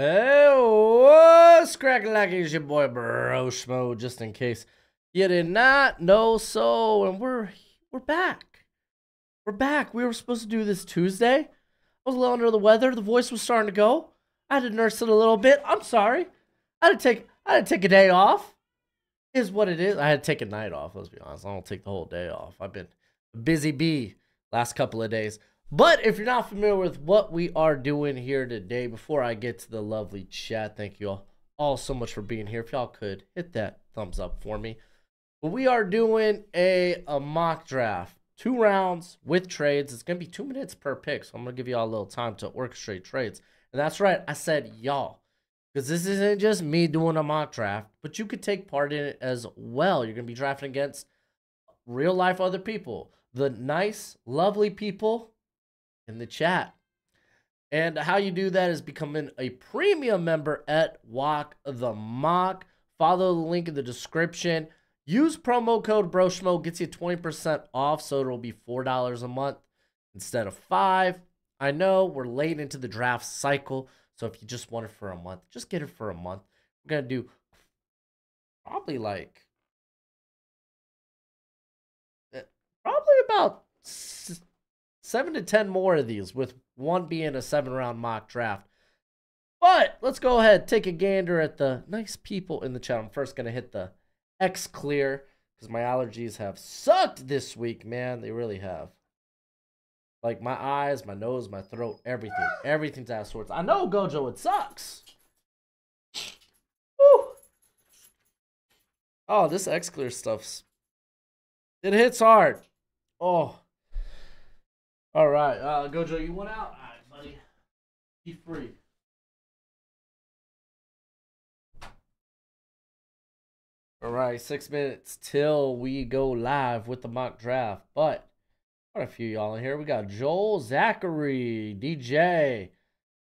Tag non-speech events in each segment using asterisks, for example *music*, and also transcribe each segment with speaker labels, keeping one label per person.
Speaker 1: Hey, what's cracking like it's your boy Broshmo, just in case you did not know so, and we're we're back. We're back. We were supposed to do this Tuesday. I was a little under the weather. The voice was starting to go. I had to nurse it a little bit. I'm sorry. I had to take I had to take a day off. Is what it is. I had to take a night off, let's be honest. I don't take the whole day off. I've been a busy bee last couple of days. But if you're not familiar with what we are doing here today, before I get to the lovely chat, thank you all, all so much for being here. If y'all could hit that thumbs up for me. But we are doing a, a mock draft, two rounds with trades. It's going to be two minutes per pick. So I'm going to give you all a little time to orchestrate trades. And that's right, I said y'all. Because this isn't just me doing a mock draft, but you could take part in it as well. You're going to be drafting against real life other people, the nice, lovely people in the chat. And how you do that is becoming a premium member at Walk the Mock. Follow the link in the description. Use promo code BROSHMO, gets you 20% off, so it'll be $4 a month instead of 5 I know we're late into the draft cycle, so if you just want it for a month, just get it for a month. We're going to do probably like, eh, probably about seven to ten more of these, with one being a seven round mock draft. But let's go ahead, take a gander at the nice people in the chat. I'm first gonna hit the Xlear because my allergies have sucked this week, man. They really have. Like my eyes, my nose, my throat, everything. Everything's out of sorts. I know, Gojo, it sucks. Woo. Oh, this Xlear stuff's it hits hard. Oh. All right, uh, Gojo, you went out? All right, buddy. Be free. All right, six minutes till we go live with the mock draft. But got a few y'all in here. We got Joel Zachary, DJ.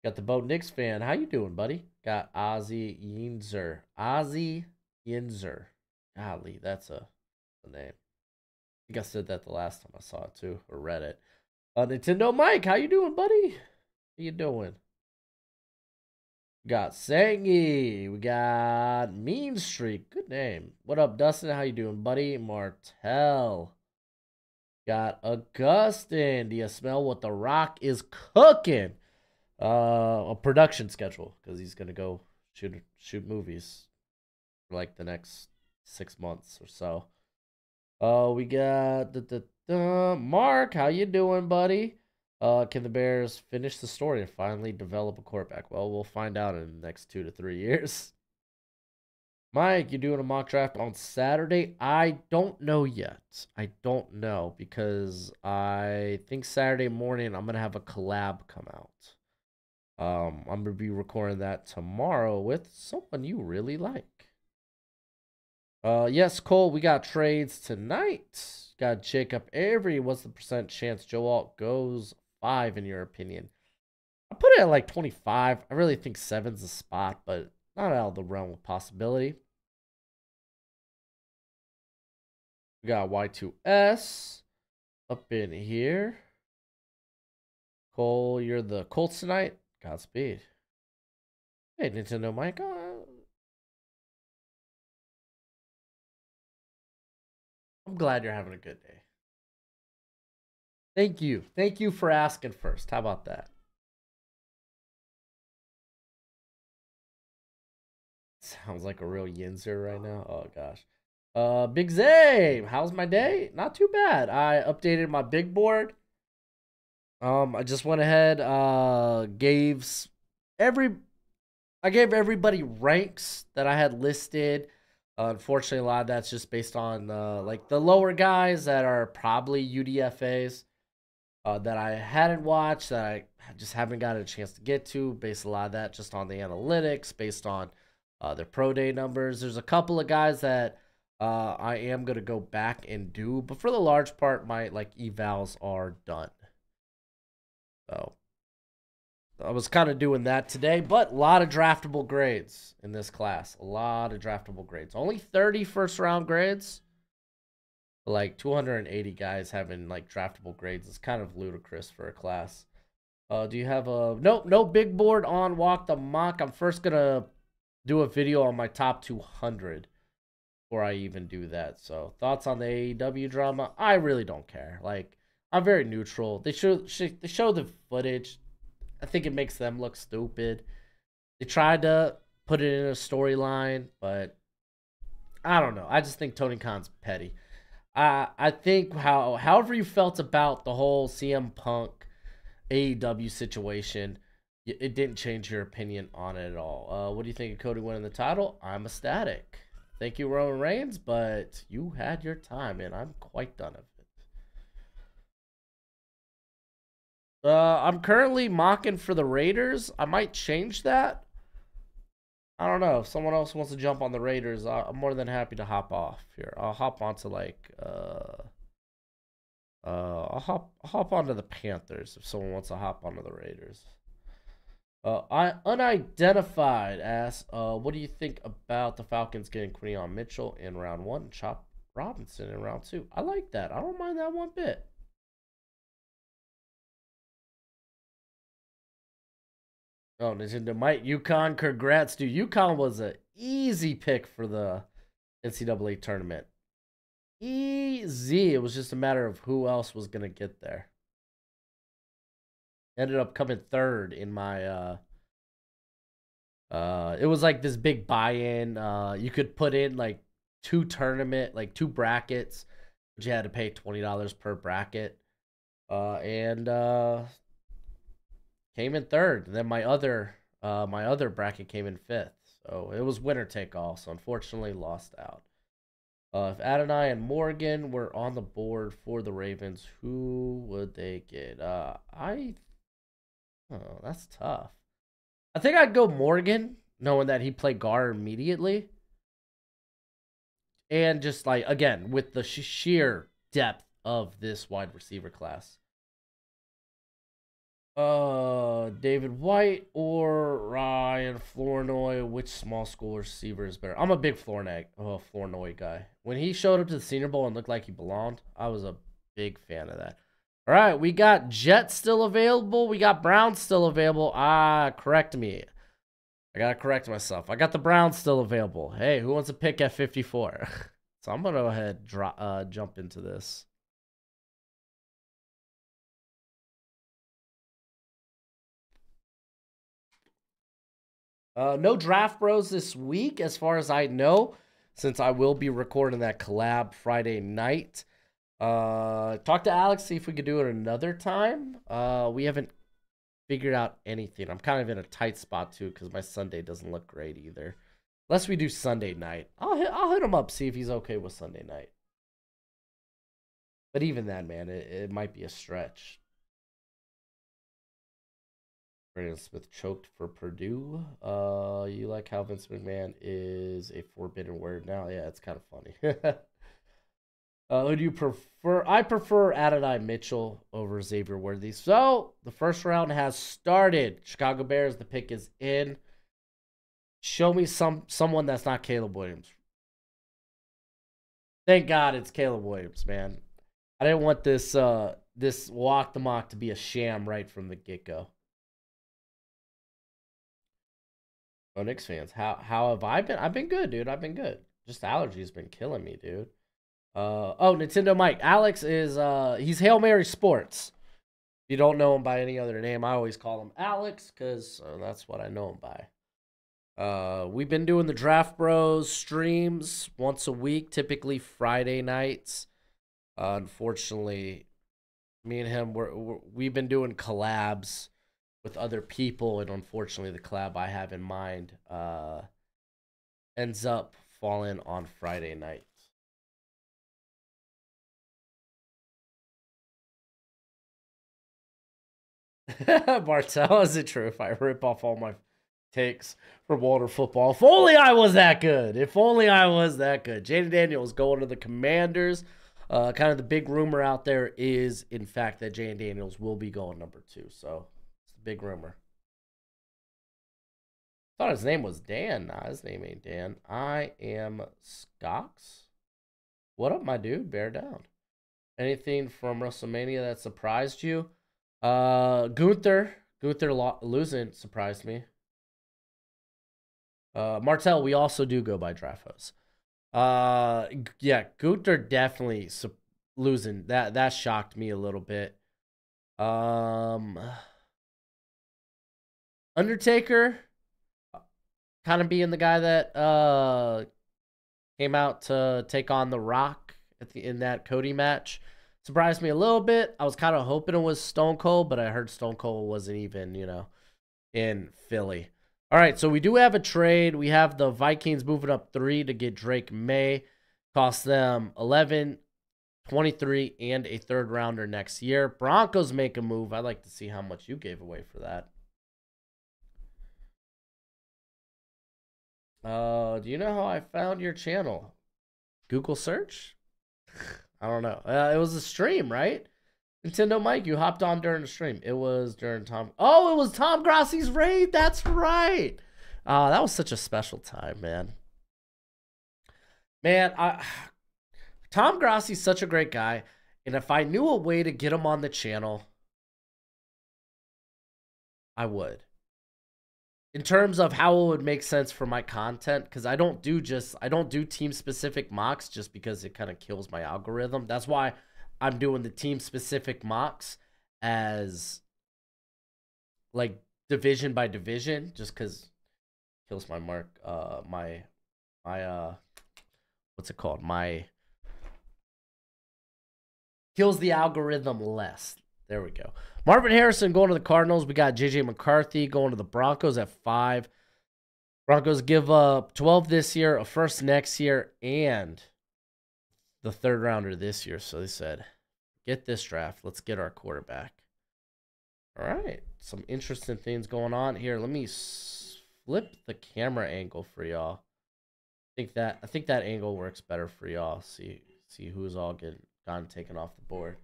Speaker 1: Got the Bo Nix fan. How you doing, buddy? Got Ozzy Yinzer. Ozzy Yinzer. Golly, that's a, a name. I think I said that the last time I saw it too, or read it. Uh, Nintendo Mike, how you doing, buddy? How you doing? We got Sangy. We got Mean Streak. Good name. What up, Dustin? How you doing, buddy? Martel. Got Augustin. Do you smell what the rock is cooking? Uh, a production schedule because he's gonna go shoot shoot movies for like the next six months or so. Oh, uh, we got the, the Mark, how you doing, buddy? Uh, can the Bears finish the story and finally develop a quarterback? Well, we'll find out in the next two to three years. *laughs* Mike, you doing a mock draft on Saturday? I don't know yet. I don't know because I think Saturday morning I'm gonna have a collab come out. Um, I'm gonna be recording that tomorrow with someone you really like. Uh, yes, Cole, we got trades tonight. Got Jacob Avery. What's the percent chance Joe Alt goes five in your opinion? I put it at like 25. I really think seven's a spot, but not out of the realm of possibility. We got Y2S up in here. Cole, you're the Colts tonight. Godspeed. Hey, Nintendo Mike. Uh, I'm glad you're having a good day. Thank you. Thank you for asking first. How about that? Sounds like a real yinzer right now. Oh gosh. Uh Big Zay, how's my day? Not too bad. I updated my big board. Um I just went ahead uh gave every I gave everybody ranks that I had listed unfortunately, a lot of that's just based on uh, like the lower guys that are probably UDFA's uh, that I hadn't watched that I just haven't got a chance to get to. Based a lot of that just on the analytics, based on uh, their pro day numbers. There's a couple of guys that uh, I am gonna go back and do, but for the large part, my like evals are done. So I was kind of doing that today, but a lot of draftable grades in this class. A lot of draftable grades. Only 30 first round grades. Like 280 guys having like draftable grades is kind of ludicrous for a class. Uh, do you have a nope? No big board on Walk the Mock. I'm first gonna do a video on my top 200 before I even do that. So thoughts on the AEW drama? I really don't care. Like I'm very neutral. They show they show the footage. I think it makes them look stupid. They tried to put it in a storyline, but I don't know. I just think Tony Khan's petty. I I think how however you felt about the whole CM Punk AEW situation, it didn't change your opinion on it at all. Uh, what do you think of Cody winning the title? I'm ecstatic. Thank you, Roman Reigns, but you had your time, and I'm quite done of it. Uh, I'm currently mocking for the Raiders. I might change that. I don't know. If someone else wants to jump on the Raiders, I'm more than happy to hop off here. I'll hop onto like uh uh I'll hop I'll hop onto the Panthers if someone wants to hop onto the Raiders. Uh, I unidentified asks, uh, what do you think about the Falcons getting Quinyon Mitchell in round one, Chop Robinson in round two? I like that. I don't mind that one bit. Oh, Nintendo Mike UConn, congrats, dude. UConn was an easy pick for the NCAA tournament. Easy. It was just a matter of who else was gonna get there. Ended up coming third in my uh uh it was like this big buy-in. Uh you could put in like two tournament, like two brackets, but you had to pay twenty dollars per bracket. Uh and uh came in third. And then my other uh, my other bracket came in fifth. So it was winner take all. So unfortunately lost out. Uh, if Adonai and Morgan were on the board for the Ravens, who would they get? Uh, I oh, that's tough. I think I'd go Morgan, knowing that he played guard immediately. And just like again, with the sheer depth of this wide receiver class. Uh, David White or Ryan Flournoy? Which small school receiver is better? I'm a big Flournoy, oh, Flournoy guy. When he showed up to the Senior Bowl and looked like he belonged, I was a big fan of that. All right, we got Jet still available. We got Brown still available. Ah, correct me. I gotta correct myself. I got the Browns still available. Hey, who wants to pick at 54? *laughs* so I'm gonna go ahead drop uh, jump into this. Uh, no draft bros this week, as far as I know, since I will be recording that collab Friday night. Uh, talk to Alex, see if we could do it another time. Uh, we haven't figured out anything. I'm kind of in a tight spot too because my Sunday doesn't look great either. Unless we do Sunday night, I'll hit, I'll hit him up see if he's okay with Sunday night. But even then, man, it, it might be a stretch. Braden Smith choked for Purdue. Uh, you like how Vince McMahon is a forbidden word now? Yeah, it's kind of funny. *laughs* uh, who do you prefer? I prefer Adonai Mitchell over Xavier Worthy. So the first round has started. Chicago Bears. The pick is in. Show me some someone that's not Caleb Williams. Thank God it's Caleb Williams, man. I didn't want this uh this walk the mock to be a sham right from the get go. Oh, Knicks fans, how how have I been? I've been good, dude. I've been good. Just allergies been killing me, dude. Uh oh, Nintendo Mike. Alex is uh he's Hail Mary Sports. If you don't know him by any other name, I always call him Alex because uh, that's what I know him by. Uh, we've been doing the Draft Bros streams once a week, typically Friday nights. Uh, unfortunately, me and him we're, we're, we've been doing collabs with other people, and unfortunately, the collab I have in mind uh, ends up falling on Friday night. *laughs* Bartel, is it true if I rip off all my takes for WalterFootball? If only I was that good. If only I was that good. Jayden Daniels going to the Commanders. Uh, kind of the big rumor out there is, in fact, that Jayden Daniels will be going number two. So big rumor. Thought his name was Dan. Nah, his name ain't Dan. I am Scox. What up, my dude? Bear down. Anything from WrestleMania that surprised you? Uh, Gunther. Gunther lo- losing surprised me. Uh, Martell, we also do go by Drafos. Uh, yeah, Gunther definitely su- losing. That that shocked me a little bit. Um, Undertaker, kind of being the guy that uh came out to take on The Rock at the, in that Cody match surprised me a little bit. I was kind of hoping it was Stone Cold, but I heard Stone Cold wasn't even, you know, in Philly. All right, so we do have a trade. We have the Vikings moving up three to get Drake Maye. Cost them 11, 23, and a third rounder next year. Broncos make a move. I'd like to see how much you gave away for that. Uh, do you know how I found your channel? Google search? *sighs* I don't know. Uh, it was a stream, right? Nintendo Mike, you hopped on during the stream. It was during Tom. Oh, it was Tom Grossi's raid. That's right. Oh, that was such a special time, man. Man, I *sighs* Tom Grossi's such a great guy, and if I knew a way to get him on the channel, I would in terms of how it would make sense for my content because i don't do just i don't do team specific mocks just because it kind of kills my algorithm. That's why i'm doing the team specific mocks as like division by division just because kills my mark uh my my uh what's it called? My kills the algorithm less there we go. Marvin Harrison going to the Cardinals. We got JJ McCarthy going to the Broncos at five. Broncos give up 12 this year, a first next year, and the third rounder this year. So they said, get this draft. Let's get our quarterback. All right. Some interesting things going on here. Let me flip the camera angle for y'all. I think that I think that angle works better for y'all. See see who's all getting gotten taken off the board.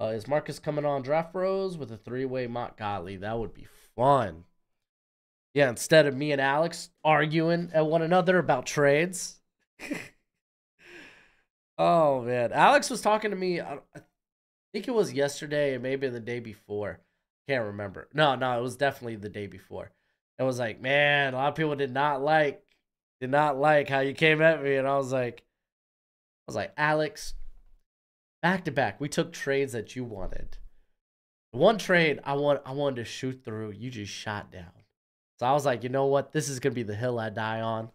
Speaker 1: Uh, is Marcus coming on Draft Bros with a three way mock? Golly, that would be fun. Yeah, instead of me and Alex arguing at one another about trades. *laughs* oh, man. Alex was talking to me, I, I think it was yesterday maybe the day before. Can't remember. No, no, it was definitely the day before. It was like, man, a lot of people did not like, did not like how you came at me. And I was like, I was like, Alex, back to back. We took trades that you wanted. One trade I want I wanted to shoot through, you just shot down. So I was like, you know what? This is gonna be the hill I die on.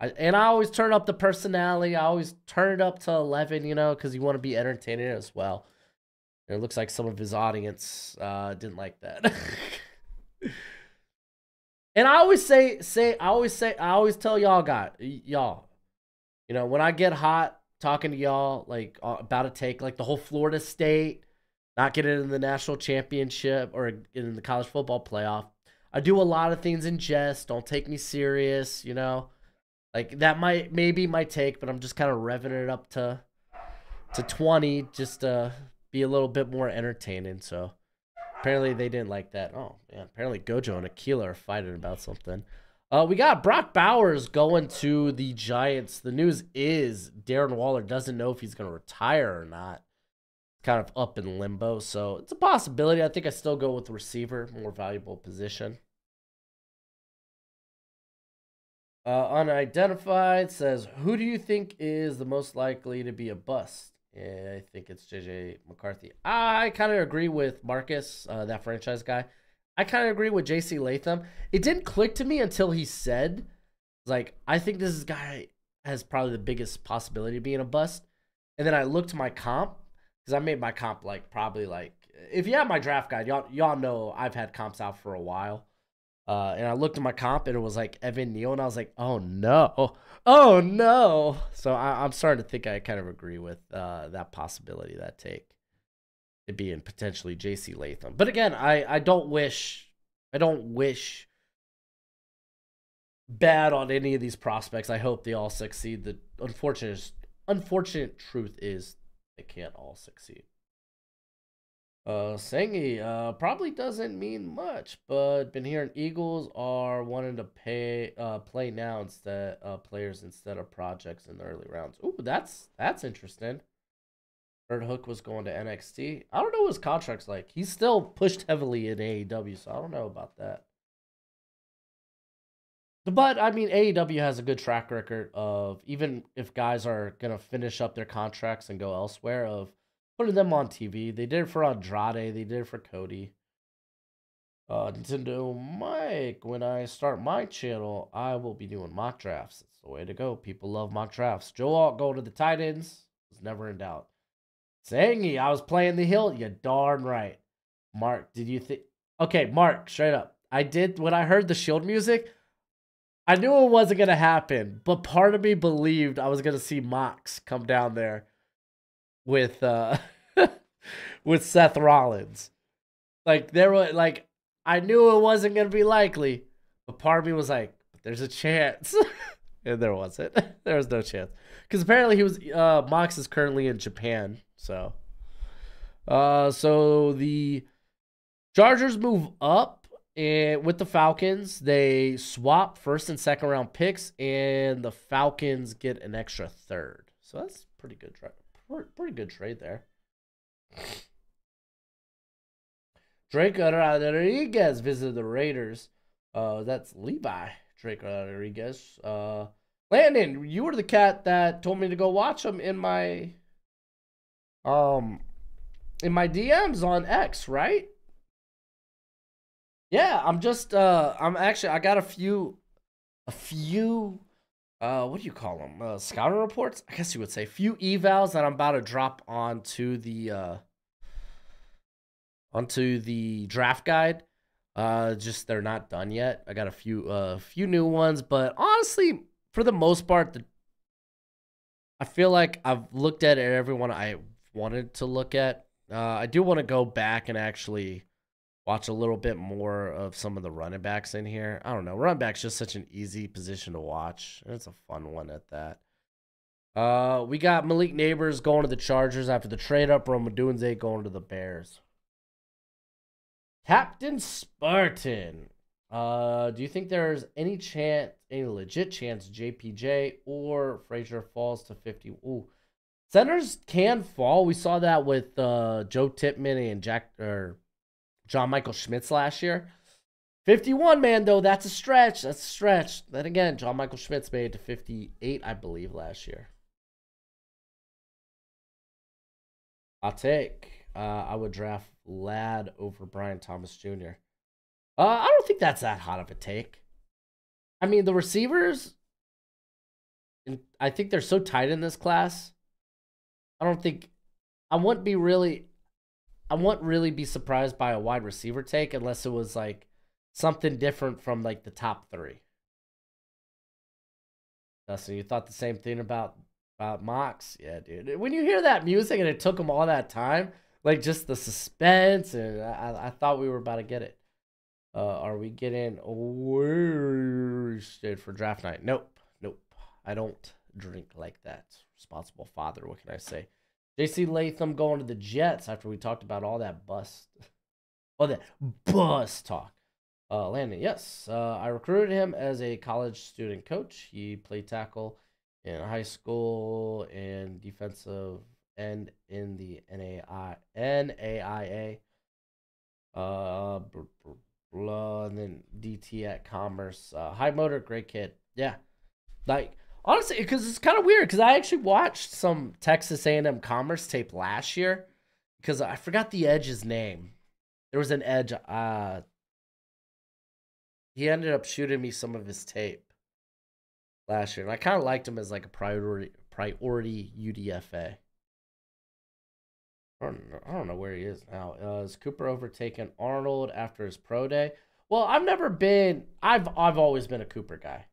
Speaker 1: I, and I always turn up the personality. I always turn it up to eleven, you know, because you want to be entertaining as well. And it looks like some of his audience uh, didn't like that. *laughs* and I always say, say, I always say, I always tell y'all, got y'all, you know, when I get hot, talking to y'all like about a take like the whole Florida State not getting in the national championship or in the college football playoff. I do a lot of things in jest. Don't take me serious, you know. Like that might maybe my take, but I'm just kind of revving it up to to 20 just to be a little bit more entertaining. So apparently they didn't like that. Oh, yeah. Apparently Gojo and Akila are fighting about something. Uh, we got Brock Bowers going to the Giants. The news is Darren Waller doesn't know if he's going to retire or not. Kind of up in limbo, so it's a possibility. I think I still go with receiver, more valuable position. Uh, unidentified says, "Who do you think is the most likely to be a bust?" Yeah, I think it's JJ McCarthy. I kind of agree with Marcus, uh, that franchise guy. I kind of agree with JC Latham. It didn't click to me until he said, like, I think this guy has probably the biggest possibility of being a bust. And then I looked my comp because I made my comp like probably like if you have my draft guide, y'all y'all know I've had comps out for a while. Uh, and I looked at my comp and it was like Evan Neal, and I was like, oh no, oh no. So I, am starting to think I kind of agree with uh, that possibility, that take it being potentially JC Latham. But again, I, I don't wish I don't wish bad on any of these prospects. I hope they all succeed. The unfortunate unfortunate truth is they can't all succeed. Uh, Sengi, uh, probably doesn't mean much, but been hearing Eagles are wanting to pay, uh, play now instead, uh, players instead of projects in the early rounds. Ooh, that's, that's interesting. Heard Hook was going to NXT. I don't know what his contract's like. He's still pushed heavily in AEW, so I don't know about that. But I mean, AEW has a good track record of even if guys are gonna finish up their contracts and go elsewhere, of putting them on TV. They did it for Andrade. They did it for Cody. Uh, Nintendo Mike, when I start my channel, I will be doing mock drafts. It's the way to go. People love mock drafts. Joe Alt go to the Titans. Was never in doubt. Sangy, I was playing the hill. You darn right. Mark, did you think? Okay, Mark, straight up. I did when I heard the Shield music. I knew it wasn't gonna happen, but part of me believed I was gonna see Mox come down there with uh *laughs* with Seth Rollins. Like there were like I knew it wasn't gonna be likely, but part of me was like, "There's a chance," *laughs* and there wasn't. *laughs* there was no chance because apparently he was. Uh, Mox is currently in Japan, so. Uh, so the Chargers move up and with the Falcons, they swap first and second round picks, and the Falcons get an extra third. So that's pretty good. Trade. Pretty good trade there. Drake Rodriguez visited the Raiders. Uh, that's Levi Drake Rodriguez. Uh, Landon, you were the cat that told me to go watch them in my um in my DMs on X, right? Yeah, I'm just uh I'm actually I got a few a few uh what do you call them? Uh scouting reports? I guess you would say few evals that I'm about to drop onto the uh onto the draft guide. Uh, just they're not done yet. I got a few uh few new ones, but honestly, for the most part, the I feel like I've looked at everyone I wanted to look at. Uh, I do want to go back and actually watch a little bit more of some of the running backs in here. I don't know. Running back's just such an easy position to watch. It's a fun one at that. Uh, we got Malik Nabers going to the Chargers after the trade up. Rome Odunze going to the Bears. Captain Spartan. Uh, do you think there's any chance, any legit chance JPJ or Frazier falls to 50? Ooh. Centers can fall. We saw that with uh, Joe Tippmann and Jack or John Michael Schmitz last year. 51 man though, that's a stretch. That's a stretch. Then again, John Michael Schmitz made it to 58, I believe, last year. I'll take. Uh, I would draft Ladd over Brian Thomas Jr. Uh, I don't think that's that hot of a take. I mean, the receivers, I think they're so tight in this class. I don't think I wouldn't be really, I wouldn't really be surprised by a wide receiver take unless it was like something different from like the top three. Dustin, you thought the same thing about about Mox? Yeah, dude. When you hear that music and it took them all that time, like just the suspense, and I, I thought we were about to get it. Uh, are we getting wasted for draft night? Nope, nope. I don't drink like that. Responsible father. What can I say? JC Latham going to the Jets after we talked about all that bust, all that bust talk. Uh, Landon, yes, uh, I recruited him as a college student coach. He played tackle in high school and defensive and in the NAI, NAIA. Uh, blah, and then DT at Commerce. Uh, high motor, great kid. Yeah, like honestly, because it's kind of weird. Because I actually watched some Texas A&M Commerce tape last year. Because I forgot the Edge's name. There was an Edge. Uh, he ended up shooting me some of his tape last year, and I kind of liked him as like a priority priority UDFA. I don't, know, where he is now. Uh, is Cooper overtaken Arnold after his pro day? Well, I've never been. I've I've always been a Cooper guy.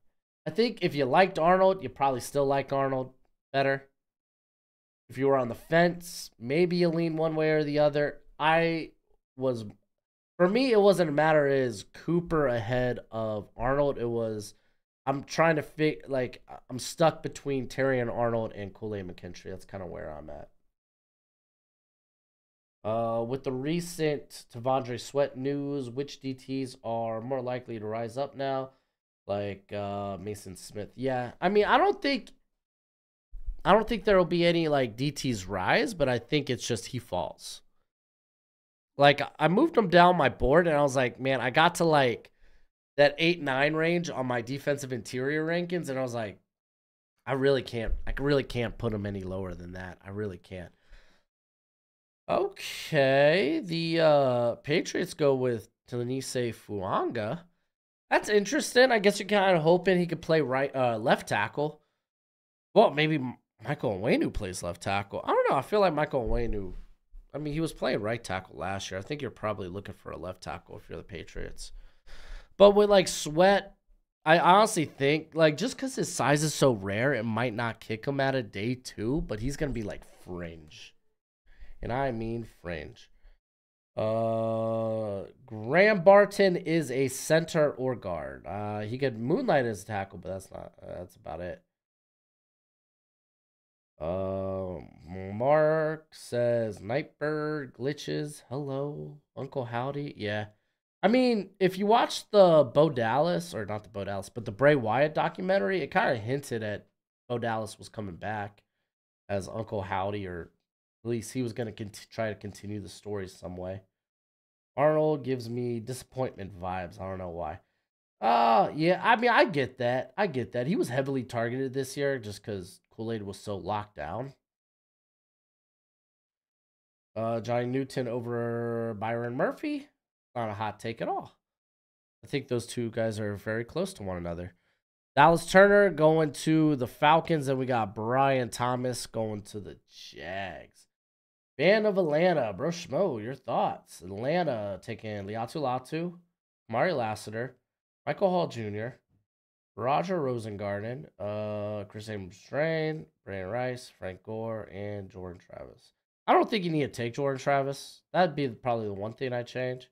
Speaker 1: I think if you liked Arnold, you probably still like Arnold better. If you were on the fence, maybe you lean one way or the other. I was, for me, it wasn't a matter is Cooper ahead of Arnold. It was, I'm trying to figure like I'm stuck between Terry and Arnold and Kool Aid McKinstry. That's kind of where I'm at. Uh, with the recent T'Vondre Sweat news, which DTs are more likely to rise up now? Like uh, Maason Smith. Yeah, I mean, I don't think I don't think there will be any like DT's rise, but I think it's just he falls. Like I moved him down my board and I was like, man, I got to like that 8 9 range on my defensive interior rankings and I was like I really can't I really can't put him any lower than that. I really can't. Okay, the uh Patriots go with Taliese Fuaga. That's interesting. I guess you're kind of hoping he could play right uh left tackle. Well, maybe Michael Onwenu plays left tackle. I don't know. I feel like Michael Onwenu I mean, he was playing right tackle last year. I think you're probably looking for a left tackle if you're the Patriots. But with like Sweat, I honestly think like just because his size is so rare, it might not kick him out of day two, but he's gonna be like fringe, and I mean fringe. Uh, Graham Barton is a center or guard. Uh, he could moonlight as a tackle, but that's not. Uh, that's about it. Uh, Mark says Nightbird glitches. Hello, Uncle Howdy. Yeah. I mean, if you watch the Bo Dallas, or not the Bo Dallas, but the Bray Wyatt documentary, it kind of hinted at Bo Dallas was coming back as Uncle Howdy, or at least he was going to try to continue the story some way. Arnold gives me disappointment vibes. I don't know why. Uh, yeah, I mean, I get that. I get that. He was heavily targeted this year just because Kool Aid was so locked down. Uh, Johnny Newton over Byron Murphy. Not a hot take at all. I think those two guys are very close to one another. Dallas Turner going to the Falcons, and we got Brian Thomas going to the Jags. Fan of Atlanta, Broshmo, your thoughts? Atlanta taking Laiatu Latu, Mari Lassiter, Michael Hall Jr., Roger Rosengarten, uh, Chris Abrams Strain, Brenden Rice, Frank Gore, and Jordan Travis. I don't think you need to take Jordan Travis. That'd be probably the one thing I'd change.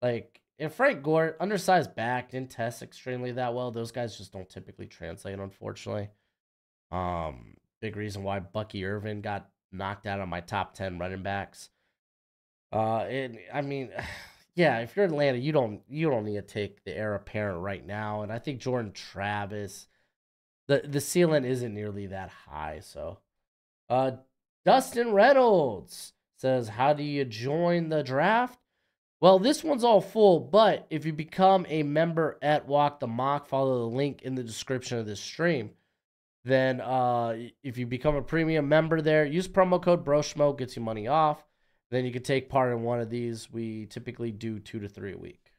Speaker 1: Like, if Frank Gore, undersized back, didn't test extremely that well. Those guys just don't typically translate, unfortunately. Um, big reason why Bucky Irving got knocked out of my top 10 running backs. Uh, and I mean, *sighs* yeah, if you're Atlanta, you don't you don't need to take the heir apparent right now. And I think Jordan Travis, the the ceiling isn't nearly that high. So, uh, Dustin Reynolds says, "How do you join the draft?" Well, this one's all full, but if you become a member at Walk the Mock, follow the link in the description of this stream. Then, uh, if you become a premium member there, use promo code BROSHMO, gets you money off. Then you can take part in one of these. We typically do two to three a week.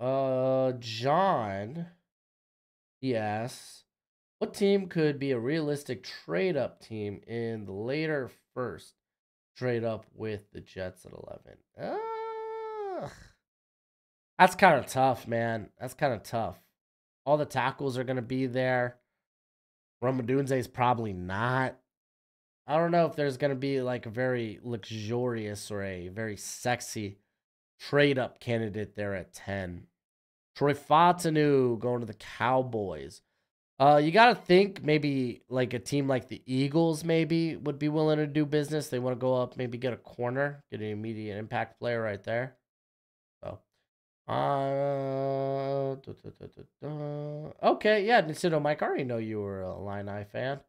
Speaker 1: Uh, John, yes. What team could be a realistic trade up team in the later first? Trade up with the Jets at 11. Uh, that's kind of tough, man. That's kind of tough. All the tackles are going to be there. Rome Odunze is probably not. I don't know if there's going to be like a very luxurious or a very sexy trade up candidate there at 10. Troy Fautanu going to the Cowboys. Uh, you got to think maybe like a team like the Eagles maybe would be willing to do business. They want to go up, maybe get a corner, get an immediate impact player right there. Uh, da, da, da, okay, yeah, Nintendo Mike, I already know you were a Illini fan.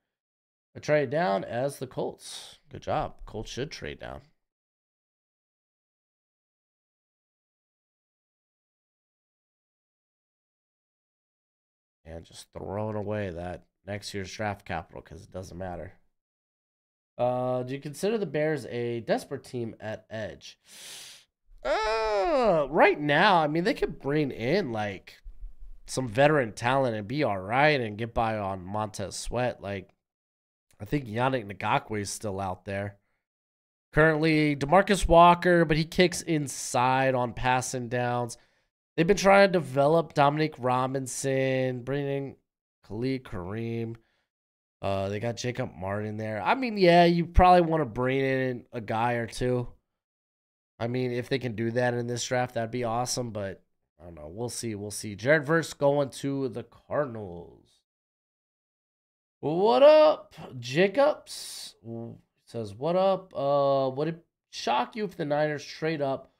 Speaker 1: I trade down as the Colts. Good job. Colts should trade down. And just throwing away that next year's draft capital because it doesn't matter. Uh, do you consider the Bears a desperate team at edge? Uh, right now, I mean, they could bring in like some veteran talent and be all right and get by on Montez Sweat. Like, I think Yannick Ngakoue is still out there. Currently, Demarcus Walker, but he kicks inside on passing downs. They've been trying to develop Dominique Robinson, bringing Khalid Kareem. Uh, they got Jacob Martin there. I mean, yeah, you probably want to bring in a guy or two. I mean, if they can do that in this draft, that'd be awesome. But I don't know. We'll see. We'll see. Jared Verse going to the Cardinals. What up, Jacobs? Says, what up? Uh, would it shock you if the Niners trade up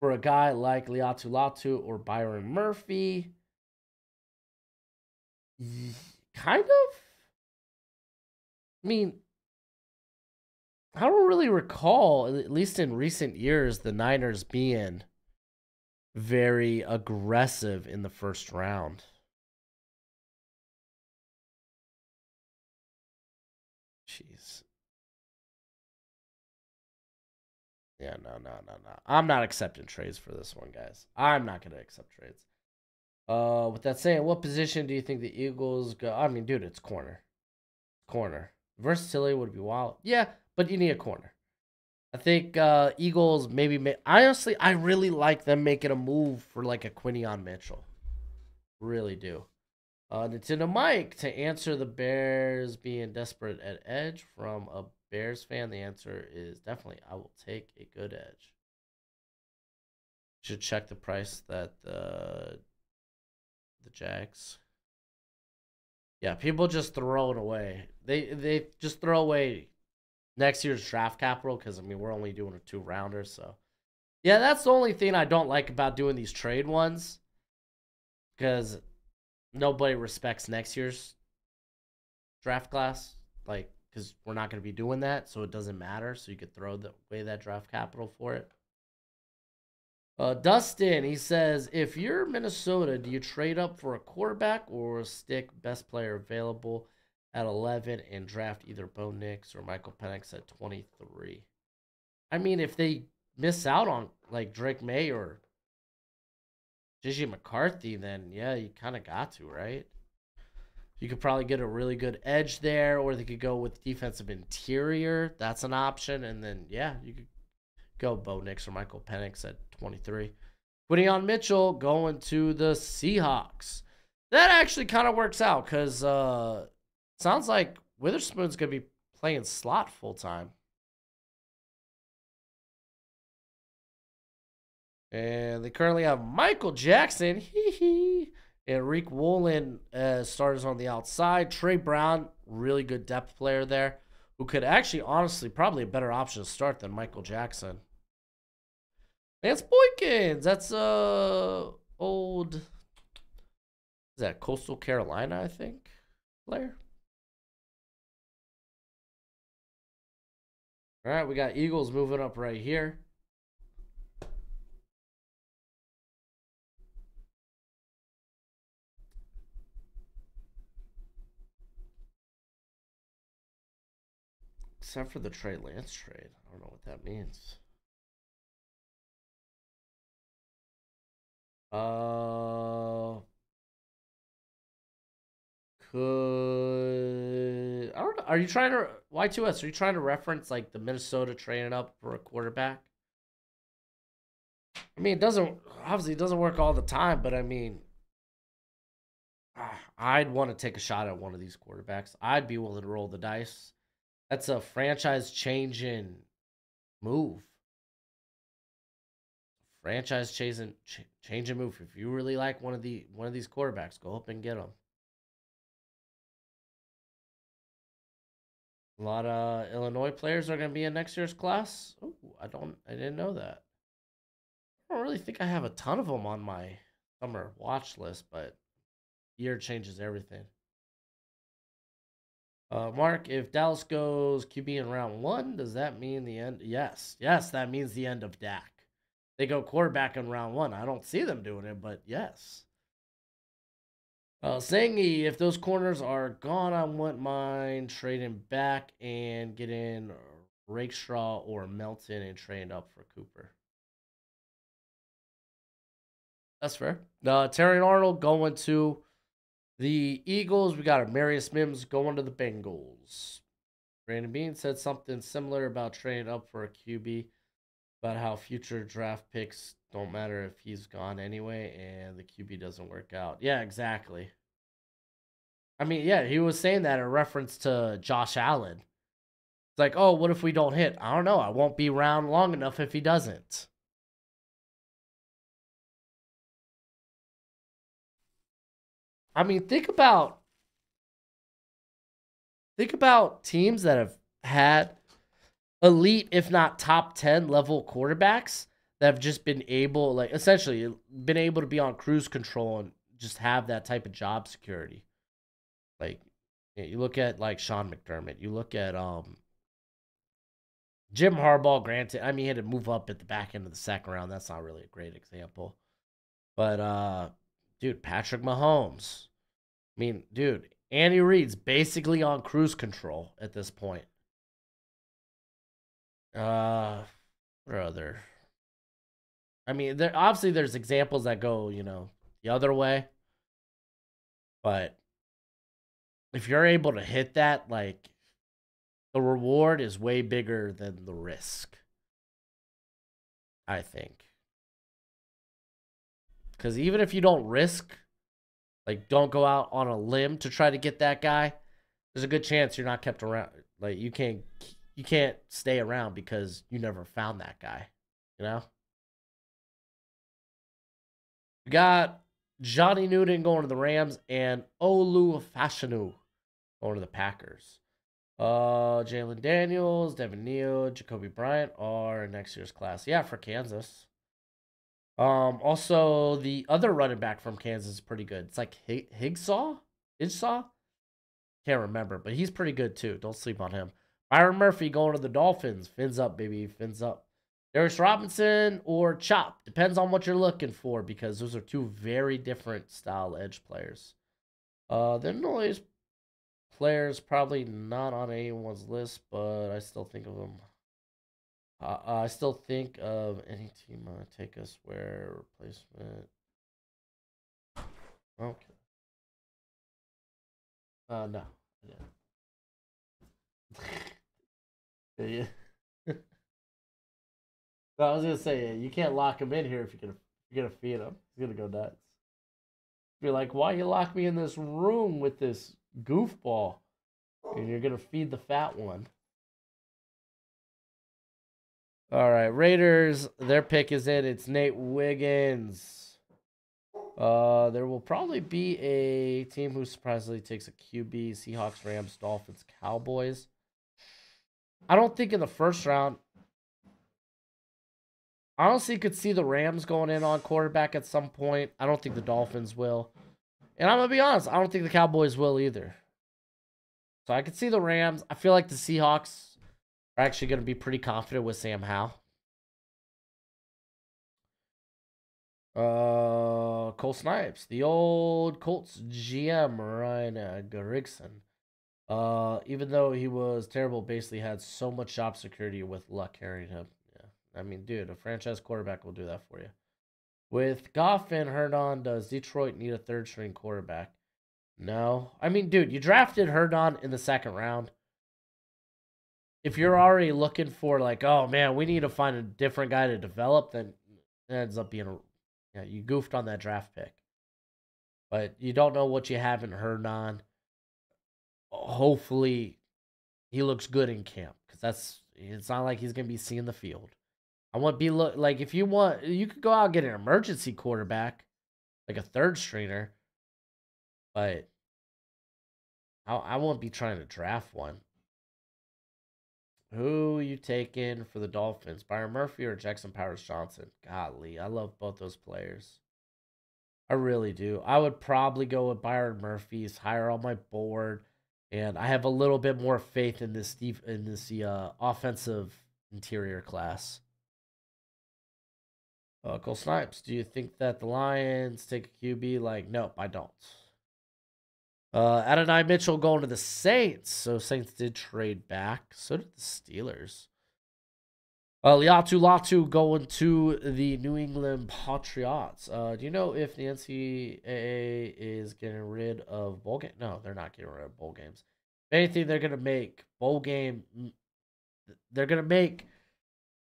Speaker 1: for a guy like Laiatu Latu or Byron Murphy? Kind of. I mean, I don't really recall, at least in recent years, the Niners being very aggressive in the first round. Jeez. Yeah, no, no, no, no. I'm not accepting trades for this one, guys. I'm not going to accept trades. Uh, with that saying, what position do you think the Eagles go? I mean, dude, it's corner. Corner. Versatility would be wild. Yeah, but you need a corner. I think uh, Eagles maybe. May- I honestly, I really like them making a move for like a Quinyon Mitchell. Really do. Uh, Nintendo Mike to answer the Bears being desperate at edge from a Bears fan. The answer is definitely I will take a good edge. Should check the price that the the Jags. Yeah, people just throw it away. They they just throw away next year's draft capital because I mean we're only doing a two rounder, so yeah, that's the only thing I don't like about doing these trade ones because nobody respects next year's draft class, like because we're not going to be doing that, so it doesn't matter. So you could throw the, away that draft capital for it. Uh, Dustin, he says, if you're Minnesota, do you trade up for a quarterback or stick best player available at 11 and draft either Bo Nix or Michael Penix at 23? I mean, if they miss out on like Drake Maye or JJ McCarthy, then yeah, you kind of got to, right? You could probably get a really good edge there, or they could go with defensive interior. That's an option. And then, yeah, you could go Bo Nix or Michael Penix at 23. Quinyon Mitchell going to the Seahawks. That actually kind of works out because uh, sounds like Witherspoon's going to be playing slot full time. And they currently have Michael Jackson, hee hee, and Riq Woolen as starters on the outside. Tre Brown, really good depth player there, who could actually, honestly, probably a better option to start than Michael Jackson. Lance Boykins. That's uh old. Is that Coastal Carolina? I think player. All right, we got Eagles moving up right here. Except for the Trey Lance trade. I don't know what that means. Uh, could I don't know. Are you trying to Y2S? Are you trying to reference like the Minnesota training up for a quarterback? I mean, it doesn't obviously it doesn't work all the time, but I mean, I'd want to take a shot at one of these quarterbacks. I'd be willing to roll the dice. That's a franchise changing move franchise chasing ch- change a move. If you really like one of the one of these quarterbacks, go up and get them. A lot of Illinois players are going to be in next year's class. I don't, I didn't know that. I don't really think I have a ton of them on my summer watch list, but year changes everything. Uh, Mark, if Dallas goes QB in round one, does that mean the end? Yes, yes, that means the end of Dak they go quarterback in round one. I don't see them doing it, but yes. Uh, Zangy, if those corners are gone, I wouldn't mind trading back and getting Rakestraw or Melton and trading up for Cooper. That's fair. Uh, Terrion Arnold going to the Eagles. We got a Marius Mims going to the Bengals. Brandon Bean said something similar about trading up for a QB about how future draft picks don't matter if he's gone anyway and the QB doesn't work out. Yeah, exactly. I mean, yeah, he was saying that in reference to Josh Allen. It's like, oh, what if we don't hit? I don't know. I won't be around long enough if he doesn't. I mean, think about think about teams that have had elite, if not top 10 level quarterbacks that have just been able, like, essentially been able to be on cruise control and just have that type of job security. Like you look at like Sean McDermott, you look at um Jim Harbaugh, granted, I mean he had to move up at the back end of the second round. That's not really a great example. But uh dude, Patrick Mahomes. I mean, dude, Andy Reid's basically on cruise control at this point. Uh what other? I mean, there obviously there's examples that go, you know, the other way. But if you're able to hit that, like the reward is way bigger than the risk. I think. Because even if you don't risk, like don't go out on a limb to try to get that guy, there's a good chance you're not kept around. Like you can't you can't stay around because you never found that guy. You know? We got Johnny Newton going to the Rams and Olu Fashanu going to the Packers. Uh, Jalon Daniels, Devin Neal, Jacoby Bryant are next year's class. Yeah, for Kansas. Um, also the other running back from Kansas is pretty good. It's like Hig- Higsaw, Higsaw. Can't remember, but he's pretty good too. Don't sleep on him. Byron Murphy going to the Dolphins. Fins up, baby. Fins up. Darius Robinson or Chop. Depends on what you're looking for because those are two very different style edge players. Uh, the noise players probably not on anyone's list, but I still think of them. Uh, I still think of any team uh, take us where replacement. Okay. Uh, no. Yeah. *laughs* yeah. *laughs* I was gonna say you can't lock him in here if you're gonna you're gonna feed him. He's gonna go nuts. Be like, why you lock me in this room with this goofball? And you're gonna feed the fat one. All right, Raiders. Their pick is in. It's Nate Wiggins. Uh, there will probably be a team who surprisingly takes a QB: Seahawks, Rams, Dolphins, Cowboys. I don't think in the first round. I honestly, could see the Rams going in on quarterback at some point. I don't think the Dolphins will. And I'm going to be honest, I don't think the Cowboys will either. So I could see the Rams. I feel like the Seahawks are actually going to be pretty confident with Sam Howell. Uh, Cole Snipes, the old Colts GM Ryan uh, Grigson. Uh, even though he was terrible, basically had so much job security with luck carrying him. Yeah, I mean, dude, a franchise quarterback will do that for you. With Goff and Hendon, does Detroit need a third string quarterback? No. I mean, dude, you drafted Hendon in the second round. If you're already looking for like, oh man, we need to find a different guy to develop, then it ends up being a yeah, you goofed on that draft pick. But you don't know what you haven't heard Hendon. Hopefully he looks good in camp because that's it's not like he's gonna be seeing the field. I want to be look like if you want, you could go out and get an emergency quarterback, like a third stringer, but I I won't be trying to draft one. Who you taking for the Dolphins? Byron Murphy or Jackson Powers Johnson? Golly, I love both those players. I really do. I would probably go with Byron Murphy. He's higher on my board, and I have a little bit more faith in this Steve in this uh, offensive interior class. Uh, Cole Snipes, do you think that the Lions take a QB? Like, nope, I don't. Uh, Adonai Mitchell going to the Saints. So Saints did trade back. So did the Steelers. Uh, Laiatu Latu going to the New England Patriots. Uh, do you know if the NCAA is getting rid of bowl game? No, they're not getting rid of bowl games. If anything, they're gonna make bowl game. They're gonna make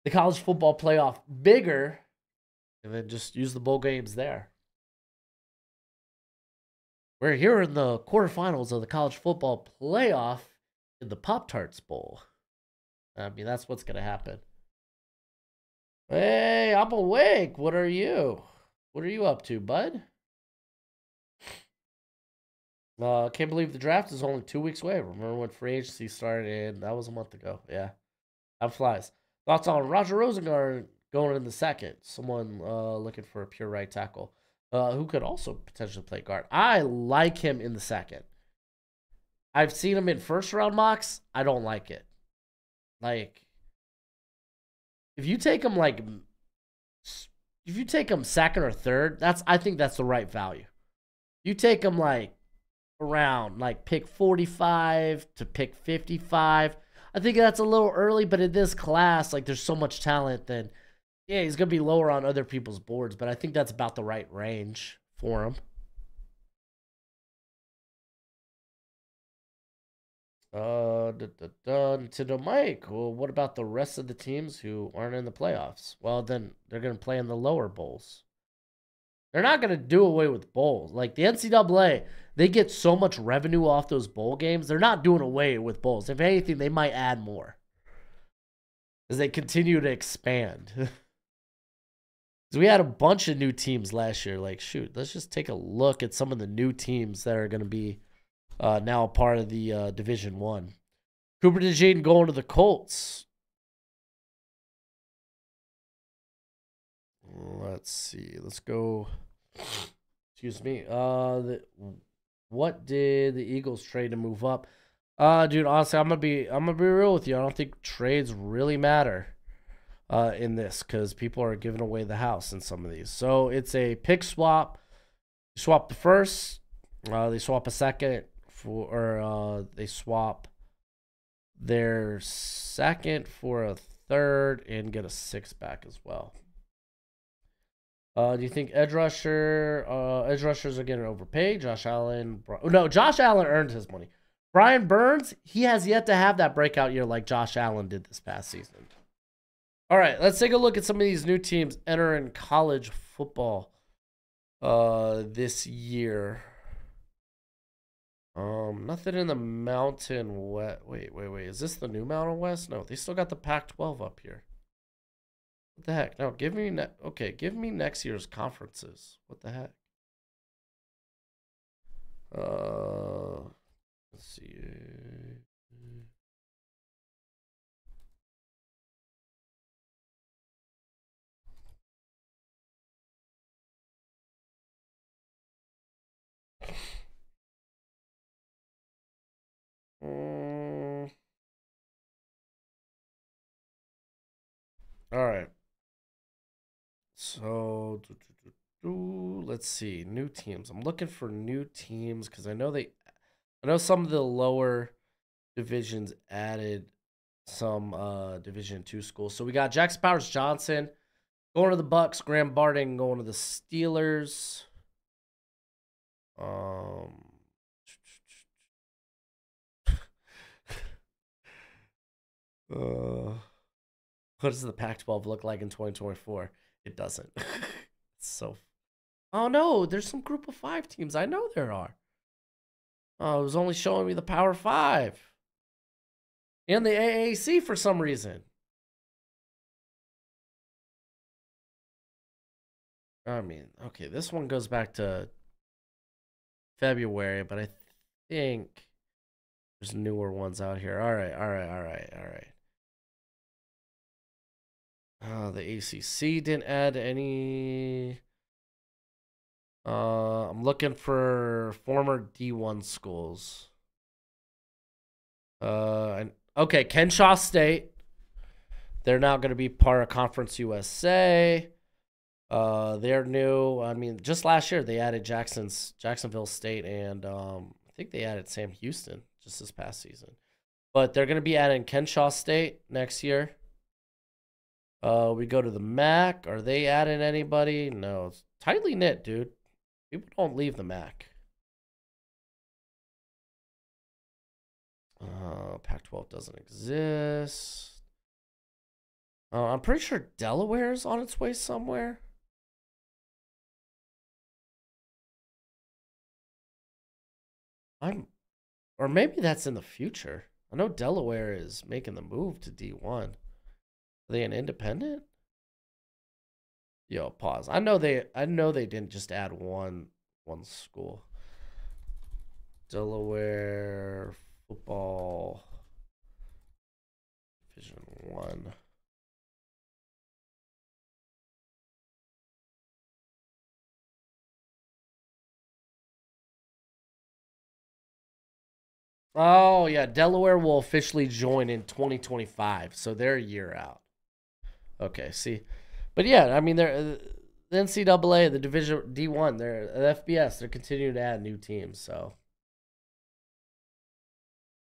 Speaker 1: the college football playoff bigger and then just use the bowl games there. We're here in the quarterfinals of the college football playoff in the Pop Tarts Bowl. I mean, that's what's going to happen. Hey, I'm awake. What are you? What are you up to, bud? Uh, can't believe the draft is only two weeks away. Remember when free agency started? That was a month ago. Yeah, that flies. Thoughts on Roger Rosengarten going in the second. Someone uh, looking for a pure right tackle uh, who could also potentially play guard. I like him in the second. I've seen him in first round mocks. I don't like it. Like, if you take them like, if you take them second or third, that's I think that's the right value. You take them like around like pick 45 to pick 55. I think that's a little early, but in this class, like there's so much talent then yeah, he's gonna be lower on other people's boards, but I think that's about the right range for him. Uh, da, da, da, Nintendo Mike. Well, what about the rest of the teams who aren't in the playoffs? Well, then they're going to play in the lower bowls. They're not going to do away with bowls. Like the NCAA, they get so much revenue off those bowl games. They're not doing away with bowls. If anything, they might add more as they continue to expand. *laughs* Because we had a bunch of new teams last year. Like, shoot, let's just take a look at some of the new teams that are going to be uh, now a part of the uh, Division One. Cooper DeJean going to the Colts. Let's see. Let's go. Excuse me. Uh, the, what did the Eagles trade to move up? Uh, dude, honestly, I'm gonna be I'm gonna be real with you. I don't think trades really matter uh, in this because people are giving away the house in some of these. So it's a pick swap. You swap the first. Uh, they swap a second for, or uh, they swap their second for a third and get a six back as well. Uh, do you think edge rusher, uh, edge rushers are getting overpaid? Josh Allen, no, Josh Allen earned his money. Brian Burns, he has yet to have that breakout year like Josh Allen did this past season. All right, let's take a look at some of these new teams entering college football uh, this year. Um, nothing in the Mountain West. Wait, wait, wait. Is this the new Mountain West? No, they still got the Pac-12 up here. What the heck? No, give me okay. Give me next year's conferences. What the heck? Uh, let's see. Mm. All right. So, do, do, do, let's see. New teams. I'm looking for new teams because I know they, I know some of the lower divisions added some uh Division two schools. So we got Jackson Powers Johnson going to the Bucks. Graham Barton going to the Steelers. Um. Uh, what does the Pac-12 look like in 2024? It doesn't. *laughs* so. Oh no, there's some Group of Five teams. I know there are. Oh, it was only showing me the Power Five and the AAC for some reason. I mean, okay, this one goes back to February, but I think there's newer ones out here. All right, all right, all right, all right. Uh, the ACC didn't add any. Uh, I'm looking for former D1 schools. Uh, and okay, Kennesaw State. They're now going to be part of Conference USA. Uh, they're new. I mean, just last year they added Jackson's Jacksonville State, and um, I think they added Sam Houston just this past season. But they're going to be adding Kennesaw State next year. Uh, we go to the MAC. Are they adding anybody? No, it's tightly knit, dude. People don't leave the MAC. Uh, Pac-12 doesn't exist. Uh, I'm pretty sure Delaware's on its way somewhere. I'm, or maybe that's in the future. I know Delaware is making the move to D1. Are they an independent? Yo, pause. I know they I know they didn't just add one one school. Delaware football division 1. Oh yeah, Delaware will officially join in 2025, so they're a year out. Okay, see, but yeah, I mean they're the NCAA, the Division D1, they're the FBS, they're continuing to add new teams. So,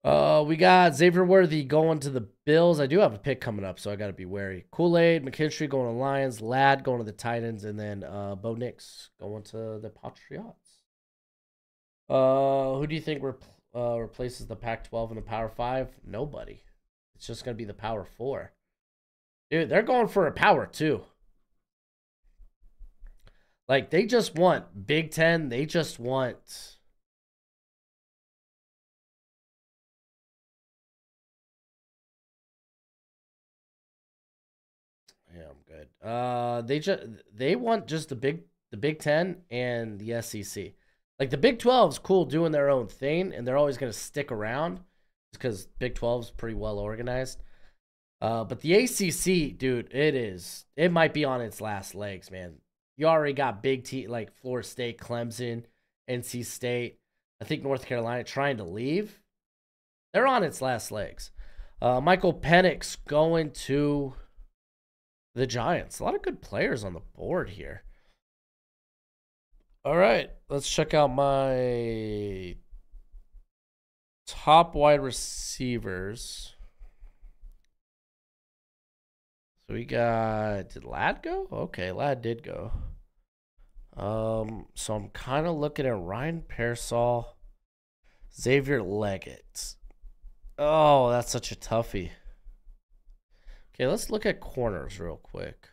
Speaker 1: uh, we got Xavier Worthy going to the Bills. I do have a pick coming up, so I got to be wary. Kool Aid, McKinstry going to Lions, Ladd going to the Titans, and then uh, Bo Nix going to the Patriots. Uh, who do you think rep- uh, replaces the Pac-12 and the Power Five? Nobody. It's just gonna be the Power Four. Dude, they're going for a Power too. Like they just want Big Ten. They just want. Yeah, I'm good. Uh, they just they want just the big the Big Ten and the SEC. Like the Big 12's cool doing their own thing, and they're always gonna stick around because Big 12's pretty well organized. Uh, but the ACC, dude, it is. It might be on its last legs, man. You already got big T like Florida State, Clemson, NC State. I think North Carolina trying to leave. They're on its last legs. Uh, Michael Penix going to the Giants. A lot of good players on the board here. All right, let's check out my top wide receivers. So we got did Ladd go? Okay, Ladd did go. Um, so I'm kind of looking at Ryan Pearsall, Xavier Legette. Oh, that's such a toughie. Okay, let's look at corners real quick.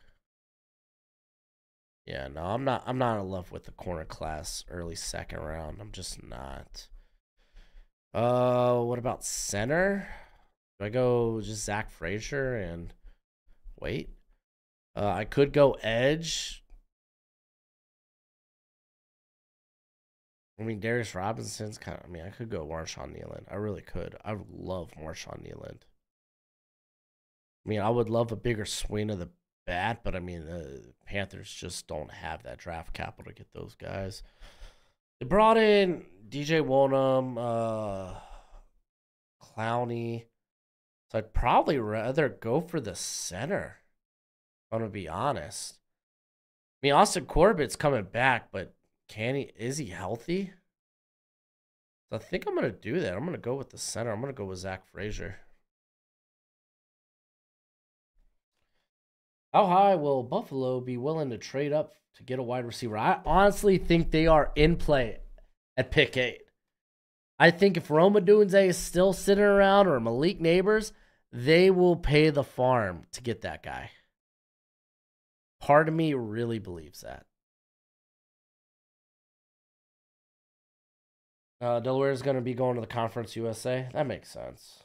Speaker 1: Yeah, no, I'm not. I'm not in love with the corner class early second round. I'm just not. Uh, what about center? Do I go just Zach Frazier and wait? Uh, I could go edge. I mean, Darius Robinson's kind of. I mean, I could go Marshawn Kneeland. I really could. I love Marshawn Kneeland. I mean, I would love a bigger swing of the bat, but I mean, the Panthers just don't have that draft capital to get those guys. They brought in DJ Wonnum, uh, Clowney. So I'd probably rather go for the center. I'm gonna be honest. I mean, Austin Corbett's coming back, but can he? Is he healthy? So I think I'm gonna do that. I'm gonna go with the center. I'm gonna go with Zach Frazier. How high will Buffalo be willing to trade up to get a wide receiver? I honestly think they are in play at pick eight. I think if Rome Odunze is still sitting around or Malik Nabers, they will pay the farm to get that guy. Part of me really believes that. Uh, Delaware is going to be going to the Conference USA. That makes sense.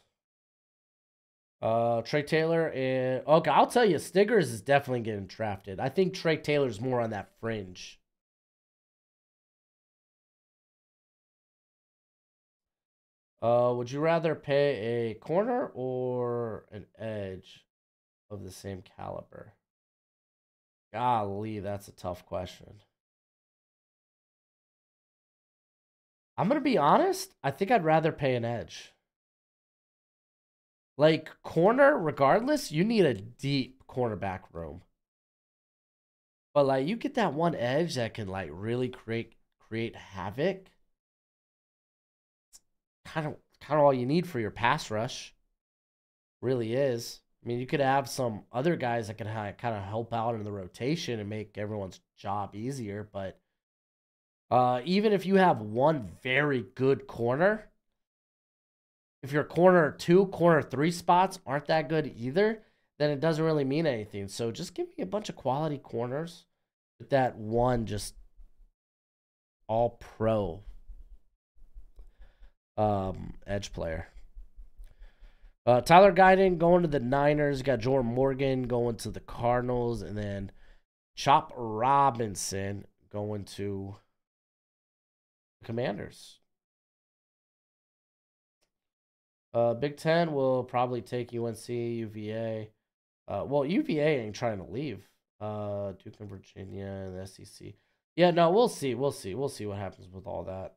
Speaker 1: Uh, Trey Taylor and okay, I'll tell you, Stiggers is definitely getting drafted. I think Trey Taylor's more on that fringe. Uh, would you rather pay a corner or an edge of the same caliber? Golly, that's a tough question. I'm gonna be honest. I think I'd rather pay an edge. Like corner, regardless, you need a deep cornerback room. But like you get that one edge that can like really create create havoc. Kind of kind of all you need for your pass rush. Really is. I mean, you could have some other guys that can kind of help out in the rotation and make everyone's job easier, but uh, even if you have one very good corner, if your corner two, corner three spots aren't that good either, then it doesn't really mean anything. So just give me a bunch of quality corners with that one just all pro um, edge player. Uh, Tyler Guyton going to the Niners. Got Jordan Morgan going to the Cardinals, and then Chop Robinson going to Commanders. Uh, Big Ten will probably take UNC, UVA. Uh, well, UVA ain't trying to leave. Uh, Duke and Virginia and the SEC. Yeah, no, we'll see. We'll see. We'll see what happens with all that.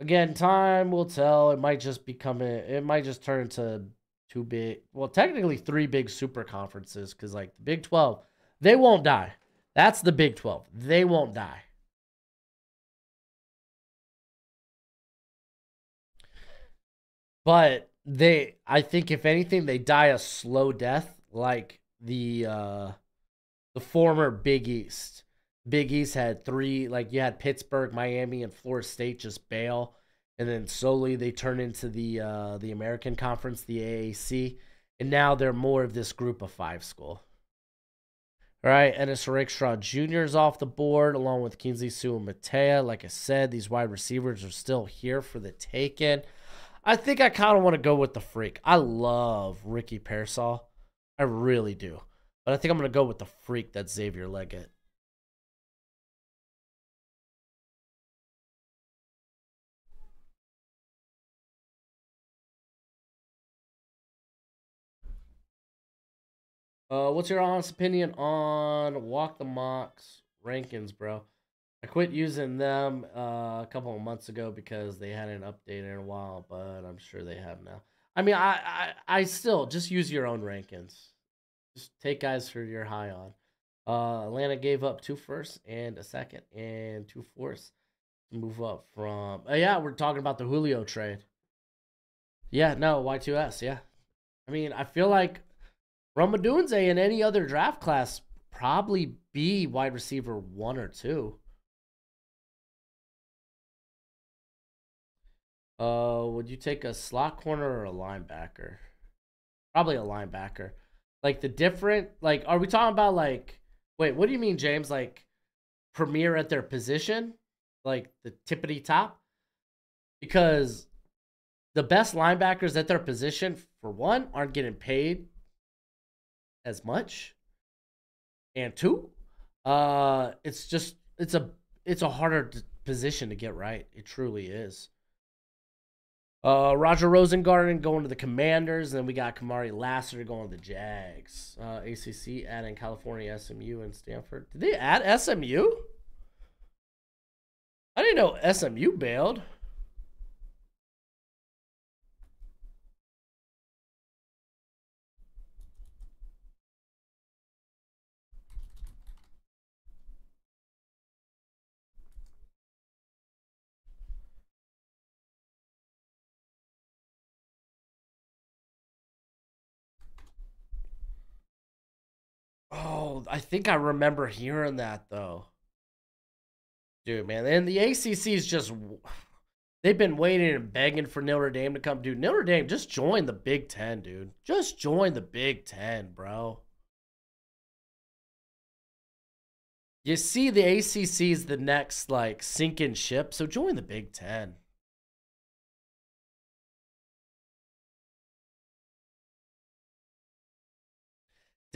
Speaker 1: Again, time will tell. It might just become a, it might just turn into two big, well, technically three big super conferences because like the Big 12, they won't die. That's the Big 12. They won't die. But they, I think if anything, they die a slow death like the uh the former Big East. Big East had three, like you had Pittsburgh, Miami, and Florida State just bail, and then slowly they turn into the uh, the American Conference, the AAC, and now they're more of this group of five school. All right, Ennis Rakestraw Jr. is off the board along with Kingsley Suamataia. Like I said, these wide receivers are still here for the taking. I think I kind of want to go with the freak. I love Ricky Pearsall. I really do. But I think I'm going to go with the freak that Xavier Legette. Uh, what's your honest opinion on Walk the Mocks rankings, bro? I quit using them uh, a couple of months ago because they hadn't updated in a while, but I'm sure they have now. I mean, I, I, I still just use your own rankings. Just take guys for your high on. Uh, Atlanta gave up two firsts and a second and two fourths move up from. Uh, yeah, we're talking about the Julio trade. Yeah, no, Y2S, yeah. I mean, I feel like Rome Odunze in any other draft class probably be wide receiver one or two. Uh, would you take a slot corner or a linebacker? Probably a linebacker. Like the different, like, are we talking about like, wait, what do you mean, James? Like, premier at their position, like the tippity top? Because the best linebackers at their position, for one, aren't getting paid as much, and two, uh, it's just it's a it's a harder position to get right. It truly is. Uh, Roger Rosengarten going to the Commanders. And then we got Kamari Lassiter going to the Jags. Uh, ACC adding California, SMU, and Stanford. Did they add SMU? I didn't know SMU bailed. I think I remember hearing that though. Dude, man, and the ACC is just *sighs* they've been waiting and begging for Notre Dame to come. Dude, Notre Dame just join the Big Ten, dude. Just join the Big Ten, bro. You see, the ACC is the next like sinking ship, so join the Big Ten.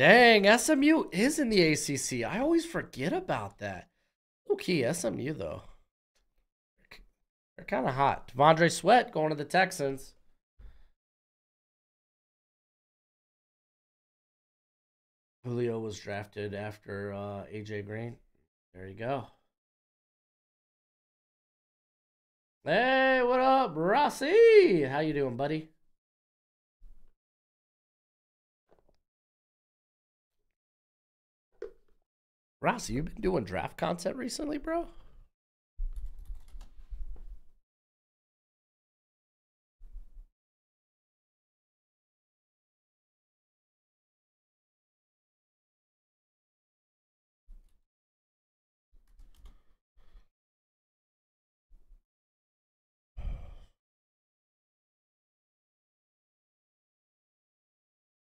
Speaker 1: Dang, SMU is in the ACC. I always forget about that. Okay, SMU though. They're kind of hot. T'Vondre Sweat going to the Texans. Julio was drafted after uh, AJ Green. There you go. Hey, what up, Rossi? How you doing, buddy? Ross, you've been doing draft content recently, bro?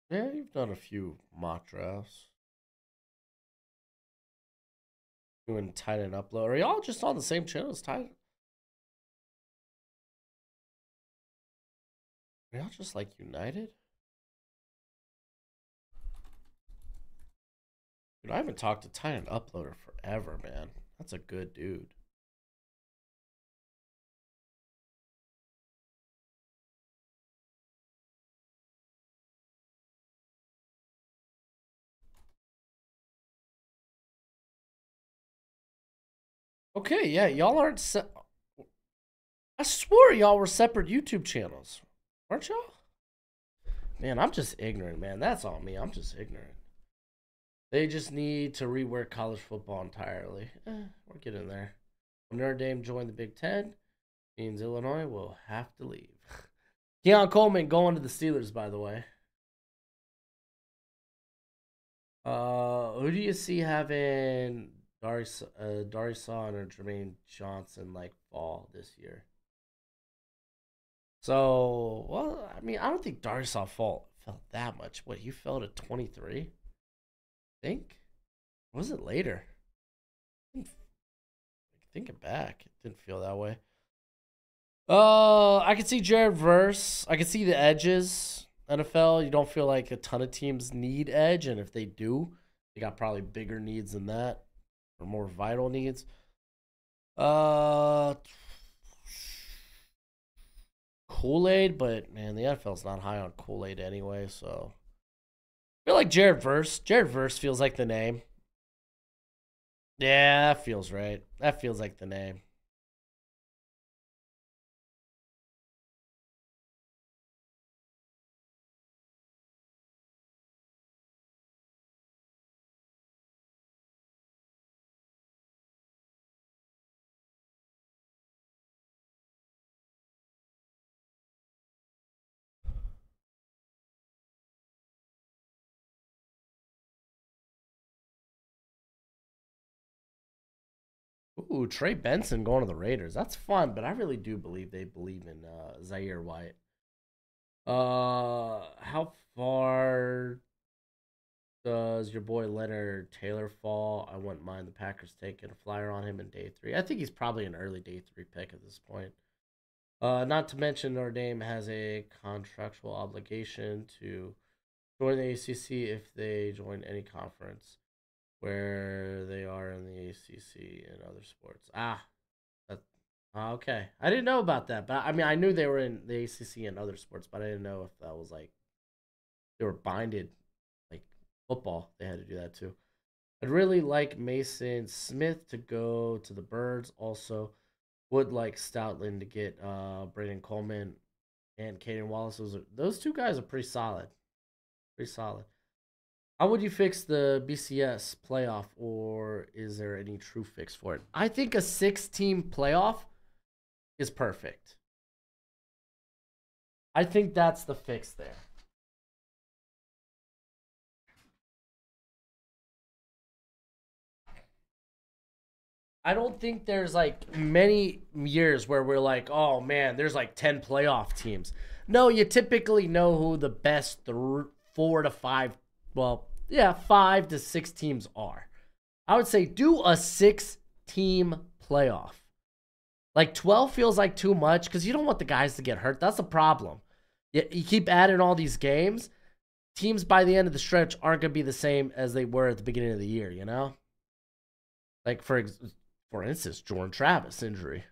Speaker 1: Yeah, you've done a few mock drafts. Doing Titan upload. Are y'all just on the same channel as Titan? Are y'all just like united? Dude, I haven't talked to Titan Uploader forever, man. That's a good dude. Okay, yeah, y'all aren't. Se- I swore y'all were separate YouTube channels. Weren't y'all? Man, I'm just ignorant, man. That's all me. I'm just ignorant. They just need to rework college football entirely. Eh, we're getting there. When Notre Dame joined the Big Ten, means Illinois will have to leave. *laughs* Keon Coleman going to the Steelers, by the way. Uh, who do you see having Darius, uh, Darrison or Jermaine Johnson like fall this year? So, well, I mean, I don't think Darrisaw fell fell that much. What he fell twenty three, I think. Or was it later? Thinking back, it didn't feel that way. Uh, I can see Jared Verse. I can see the edges. NFL, you don't feel like a ton of teams need edge, and if they do, they got probably bigger needs than that, or more vital needs. Uh, Kool Aid, but man, the NFL's not high on Kool Aid anyway, so I feel like Jared Verse. Jared Verse feels like the name. Yeah, that feels right. That feels like the name. Ooh, Trey Benson going to the Raiders. That's fun, but I really do believe they believe in uh, Zamir White. Uh, how far does your boy Leonard Taylor fall? I wouldn't mind the Packers taking a flyer on him in day three. I think he's probably an early day three pick at this point. Uh, not to mention Notre Dame has a contractual obligation to join the ACC if they join any conference where they are in the ACC and other sports. Ah, that, ah, okay. I didn't know about that, but I mean, I knew they were in the ACC and other sports, but I didn't know if that was like they were binded, like football. They had to do that too. I'd really like Mason Smith to go to the Birds. Also, would like Stoutland to get uh Brandon Coleman and Caedan Wallace. Those are, those two guys are pretty solid. Pretty solid. How would you fix the BCS playoff, or is there any true fix for it? I think a six team playoff is perfect. I think that's the fix there. I don't think there's like many years where we're like, oh man, there's like 10 playoff teams. No, you typically know who the best th- four to five, well, yeah, five to six teams are. I would say do a six team playoff. Like 12 feels like too much because you don't want the guys to get hurt. That's a problem. You, you keep adding all these games. Teams by the end of the stretch aren't going to be the same as they were at the beginning of the year, you know? Like, for, for instance, Jordan Travis injury.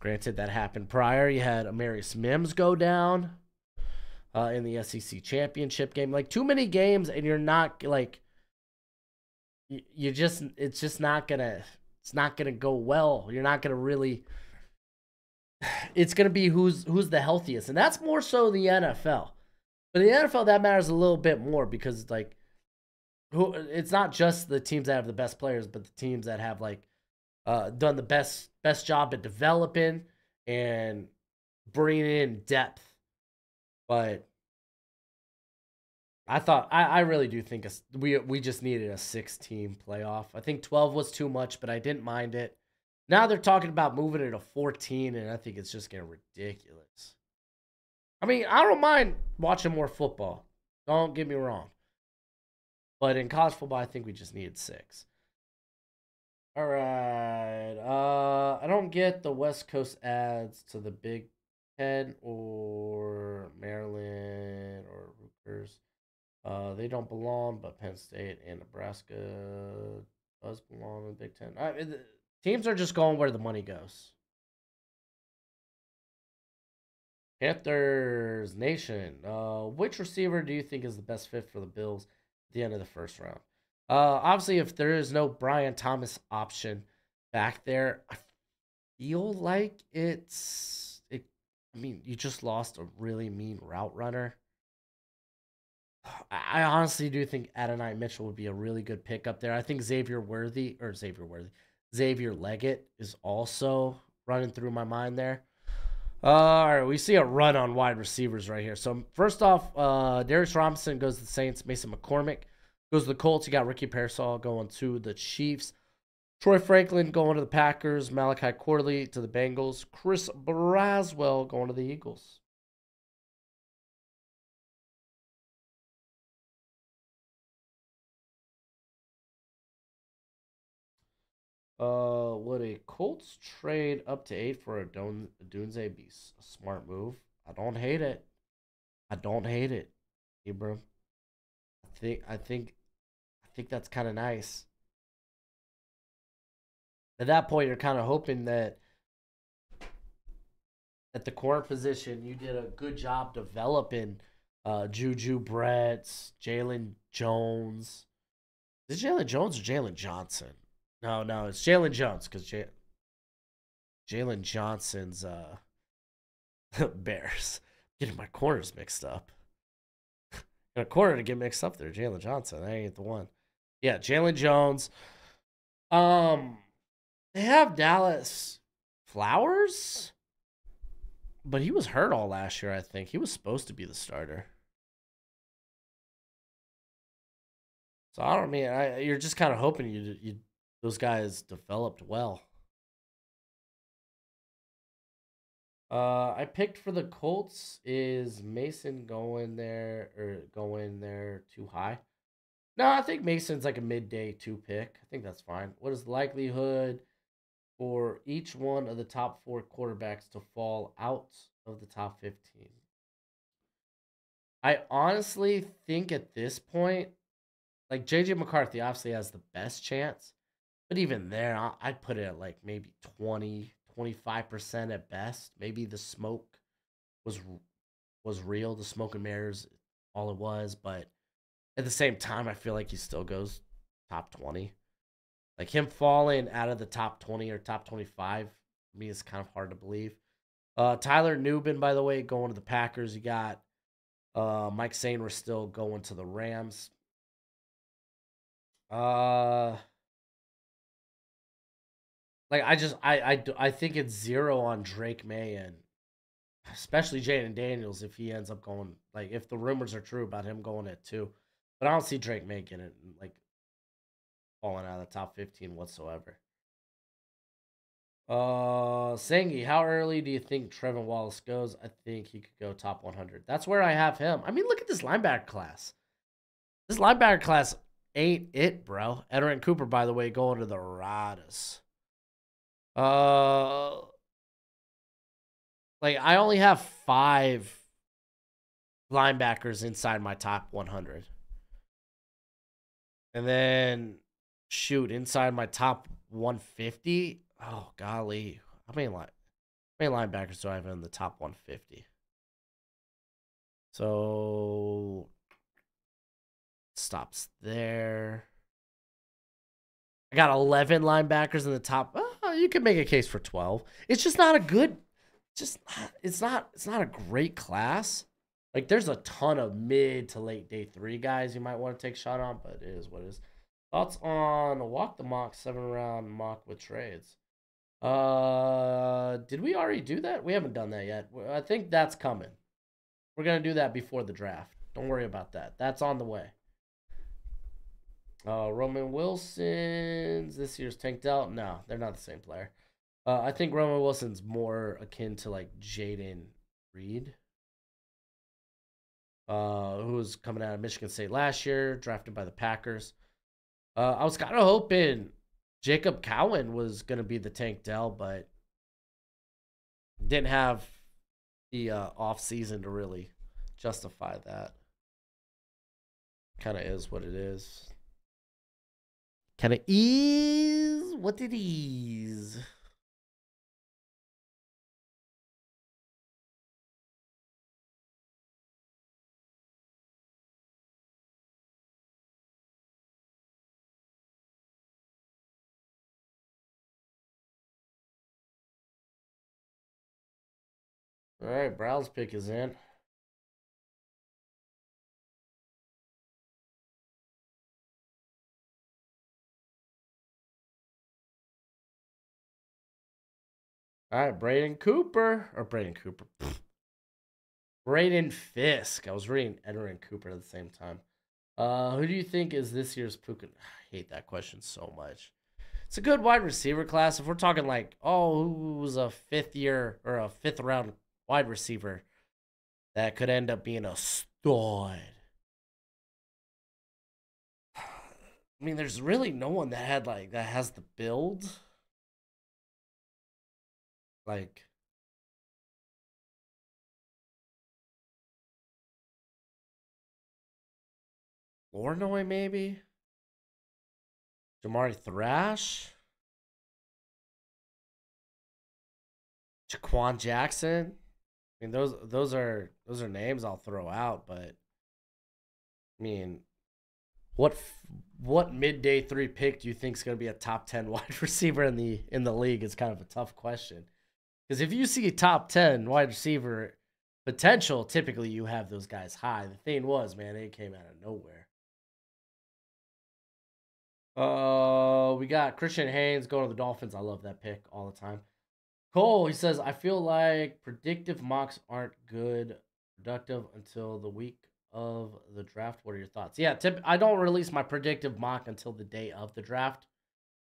Speaker 1: Granted, that happened prior. You had Amarius Mims go down uh, in the SEC championship game. Like too many games, and you're not like you, just it's just not gonna it's not gonna go well. You're not gonna really. It's gonna be who's who's the healthiest, and that's more so the NFL. But the NFL that matters a little bit more because like who it's not just the teams that have the best players, but the teams that have like uh, done the best best job at developing and bringing in depth but I thought I, I really do think a, we we just needed a six team playoff. I think twelve was too much, but I didn't mind it. Now they're talking about moving it to fourteen, and I think it's just getting ridiculous. I mean, I don't mind watching more football. Don't get me wrong. But in college football, I think we just needed six. All right. Uh, I don't get the West Coast ads to the Big Ten or Maryland or Rutgers. Uh, they don't belong, but Penn State and Nebraska does belong in the Big Ten. I mean, teams are just going where the money goes. Panthers Nation. Uh, which receiver do you think is the best fit for the Bills at the end of the first round? Uh, obviously, if there is no Brian Thomas option back there, I feel like it's I mean, you just lost a really mean route runner. *sighs* I honestly do think Adonai Mitchell would be a really good pick up there. I think Xavier Worthy or Xavier Worthy, Xavier Legette is also running through my mind there. Uh, all right, we see a run on wide receivers right here. So first off, uh, Darius Robinson goes to the Saints. Mason McCormick goes to the Colts. You got Ricky Pearsall going to the Chiefs. Troy Franklin going to the Packers. Malachi Corley to the Bengals. Chris Braswell going to the Eagles. Uh, would a Colts trade up to eight for a Don Dunze be a smart move? I don't hate it. I don't hate it, Abram. I think I think I think that's kind of nice. At that point, you're kind of hoping that at the corner position, you did a good job developing uh, Juju Brents, Jalen Jones. Is Jalen Jones or Jalen Johnson? No, no, it's Jalen Jones because J- Jalen Johnson's uh *laughs* Bears. Getting my corners mixed up. *laughs* a corner to get mixed up there. Jalen Johnson. That ain't the one. Yeah, Jalen Jones. Um, they have Dallas Flowers, but he was hurt all last year. I think he was supposed to be the starter. So I don't mean I, you're just kind of hoping you you those guys developed well. Uh, I picked for the Colts. Is Mason going there or going there too high? No, I think Mason's like a midday two pick. I think that's fine. What is the likelihood for each one of the top four quarterbacks to fall out of the top 15? I honestly think at this point, like JJ McCarthy obviously has the best chance. But even there, I'd put it at like maybe 20, 25% at best. Maybe the smoke was was real, the smoke and mirrors, all it was. But at the same time, I feel like he still goes top 20. Like him falling out of the top 20 or top 25, for me, is kind of hard to believe. Uh, Tyler Nubin, by the way, going to the Packers. You got uh, Mike Sainristil going to the Rams. Uh, like I just I I I think it's zero on Drake Maye and especially Jayden Daniels if he ends up going like if the rumors are true about him going at two, but I don't see Drake Maye getting like falling out of the top fifteen whatsoever. Uh, Sangi, how early do you think Trevin Wallace goes? I think he could go top 100. That's where I have him. I mean, look at this linebacker class. This linebacker class ain't it, bro. Edgerrin Cooper, by the way, going to the Raiders. Uh, like I only have five linebackers inside my top 100, and then shoot inside my top 150. Oh golly, how many line, how many linebackers do I have in the top 150? So stops there. I got 11 linebackers in the top. Oh, you can make a case for 12. It's just not a good just it's not it's not a great class. Like there's a ton of mid to late day 3 guys you might want to take shot on, but it is what it is. Thoughts on walk the mock 7 round mock with trades. Uh did we already do that? We haven't done that yet. I think that's coming. We're to do that before the draft. Don't worry about that. That's on the way. Uh, Roman Wilson's this year's Tank Dell. No, they're not the same player. Uh, I think Roman Wilson's more akin to like Jayden Reed, uh, who was coming out of Michigan State last year, drafted by the Packers. Uh, I was kind of hoping Jacob Cowing was going to be the tank Dell, but didn't have the uh, off season to really justify that. Kind of is what it is. Kind of ease. What did ease? All right, Browns pick is in. All right, Braden Cooper or Braden Cooper. Braden Fiske. I was reading Edgerrin Cooper at the same time. Uh, who do you think is this year's Puka? *sighs* I hate that question so much. It's a good wide receiver class. If we're talking like, oh, who was a fifth year or a fifth round wide receiver that could end up being a stud. I mean, there's really no one that had like that has the build. Like Flournoy, maybe? Jamari Thrash? Jha'Quan Jackson? I mean, those those are those are names I'll throw out, but I mean, what what mid day three pick do you think is going to be a top ten *laughs* wide receiver in the in the league? Is kind of a tough question. Because if you see top 10 wide receiver potential, typically you have those guys high. The thing was, man, it came out of nowhere. Uh, we got Christian Haynes going to the Dolphins. I love that pick all the time. Cole, he says, I feel like predictive mocks aren't good, productive until the week of the draft. What are your thoughts? Yeah, tip, I don't release my predictive mock until the day of the draft,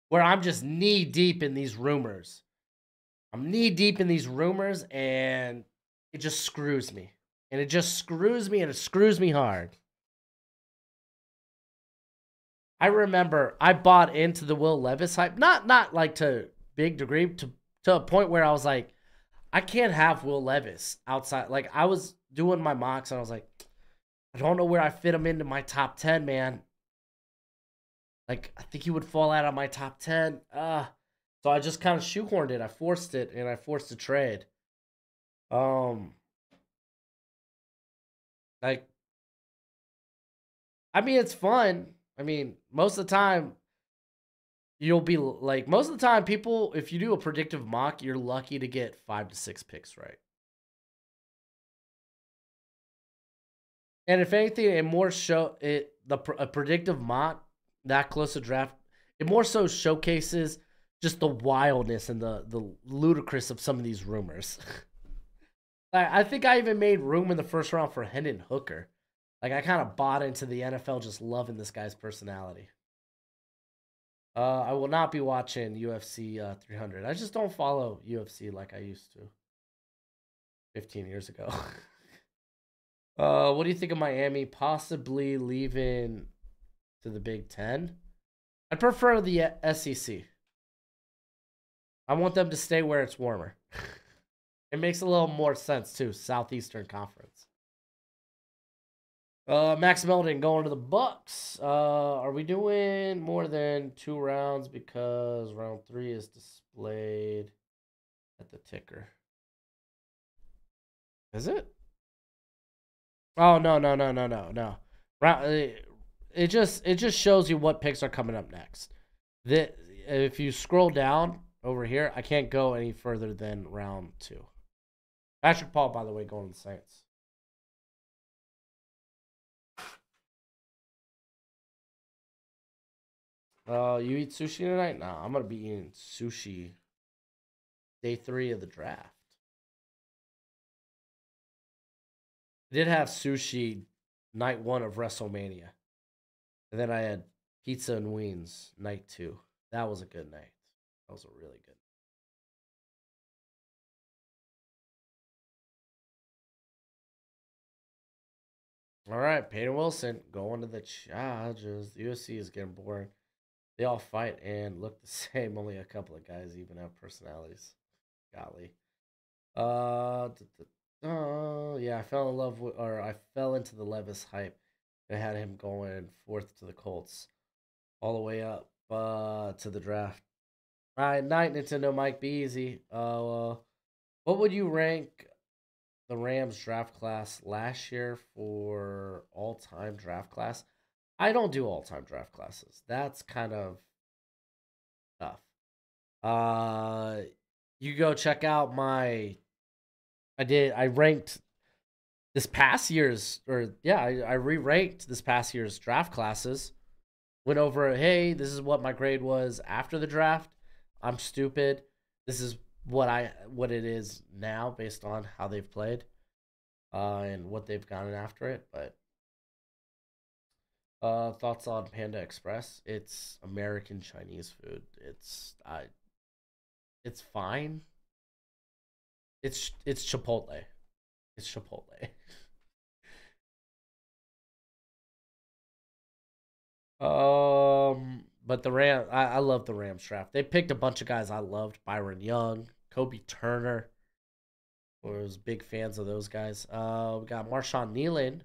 Speaker 1: where I'm just knee deep in these rumors. I'm knee deep in these rumors and it just screws me. And it just screws me and it screws me hard. I remember I bought into the Will Levis hype, not not like to big degree to to a point where I was like, I can't have Will Levis outside. Like I was doing my mocks and I was like, I don't know where I fit him into my top ten, man. Like I think he would fall out of my top ten. Uh so I just kind of shoehorned it. I forced it and I forced a trade. Um like I mean it's fun. I mean, most of the time you'll be like most of the time people if you do a predictive mock, you're lucky to get 5 to 6 picks right. And if anything, it more show it the a predictive mock that close to draft, it more so showcases just the wildness and the the ludicrous of some of these rumors. *laughs* I, I think I even made room in the first round for Hendon Hooker. Like I kind of bought into the NFL just loving this guy's personality. Uh, I will not be watching UFC uh, 300. I just don't follow UFC like I used to 15 years ago. *laughs* uh, what do you think of Miami possibly leaving to the Big Ten? I'd prefer the uh, SEC. I want them to stay where it's warmer. *laughs* it makes a little more sense too. Southeastern Conference. Uh, Max going to the Bucks. Uh, are we doing more than two rounds because round three is displayed at the ticker? Is it? Oh no no no no no no. Round it, it just it just shows you what picks are coming up next. The if you scroll down, over here, I can't go any further than round two. Patrick Paul, by the way, going to the Saints. Uh, you eat sushi tonight? Nah, I'm gonna be eating sushi. Day three of the draft. I did have sushi night one of WrestleMania, and then I had pizza and wings night two. That was a good night. That was a really good. All right, Peyton Wilson going to the Chargers. The UFC is getting boring. They all fight and look the *laughs* same. Only a couple of guys even have personalities. Golly. Uh, yeah, I fell in love with, or I fell into the Levis hype. I had him going fourth to the Colts, all the way up uh to the draft. All right, night Nintendo Mike. Be easy. Uh, what would you rank the Rams draft class last year for all time draft class? I don't do all time draft classes. That's kind of tough. Uh, you go check out my I did. I ranked this past year's, or yeah, I, I re ranked this past year's draft classes. Went over, hey, this is what my grade was after the draft. I'm stupid. This is what I what it is now based on how they've played uh, and what they've gotten after it. But uh, thoughts on Panda Express? It's American Chinese food. It's I, it's fine. It's it's Chipotle. It's Chipotle. *laughs* um, but the Ram, I, I love the Rams draft. They picked a bunch of guys I loved: Byron Young, Kobie Turner. Was big fans of those guys. Uh, we got Marshawn Kneeland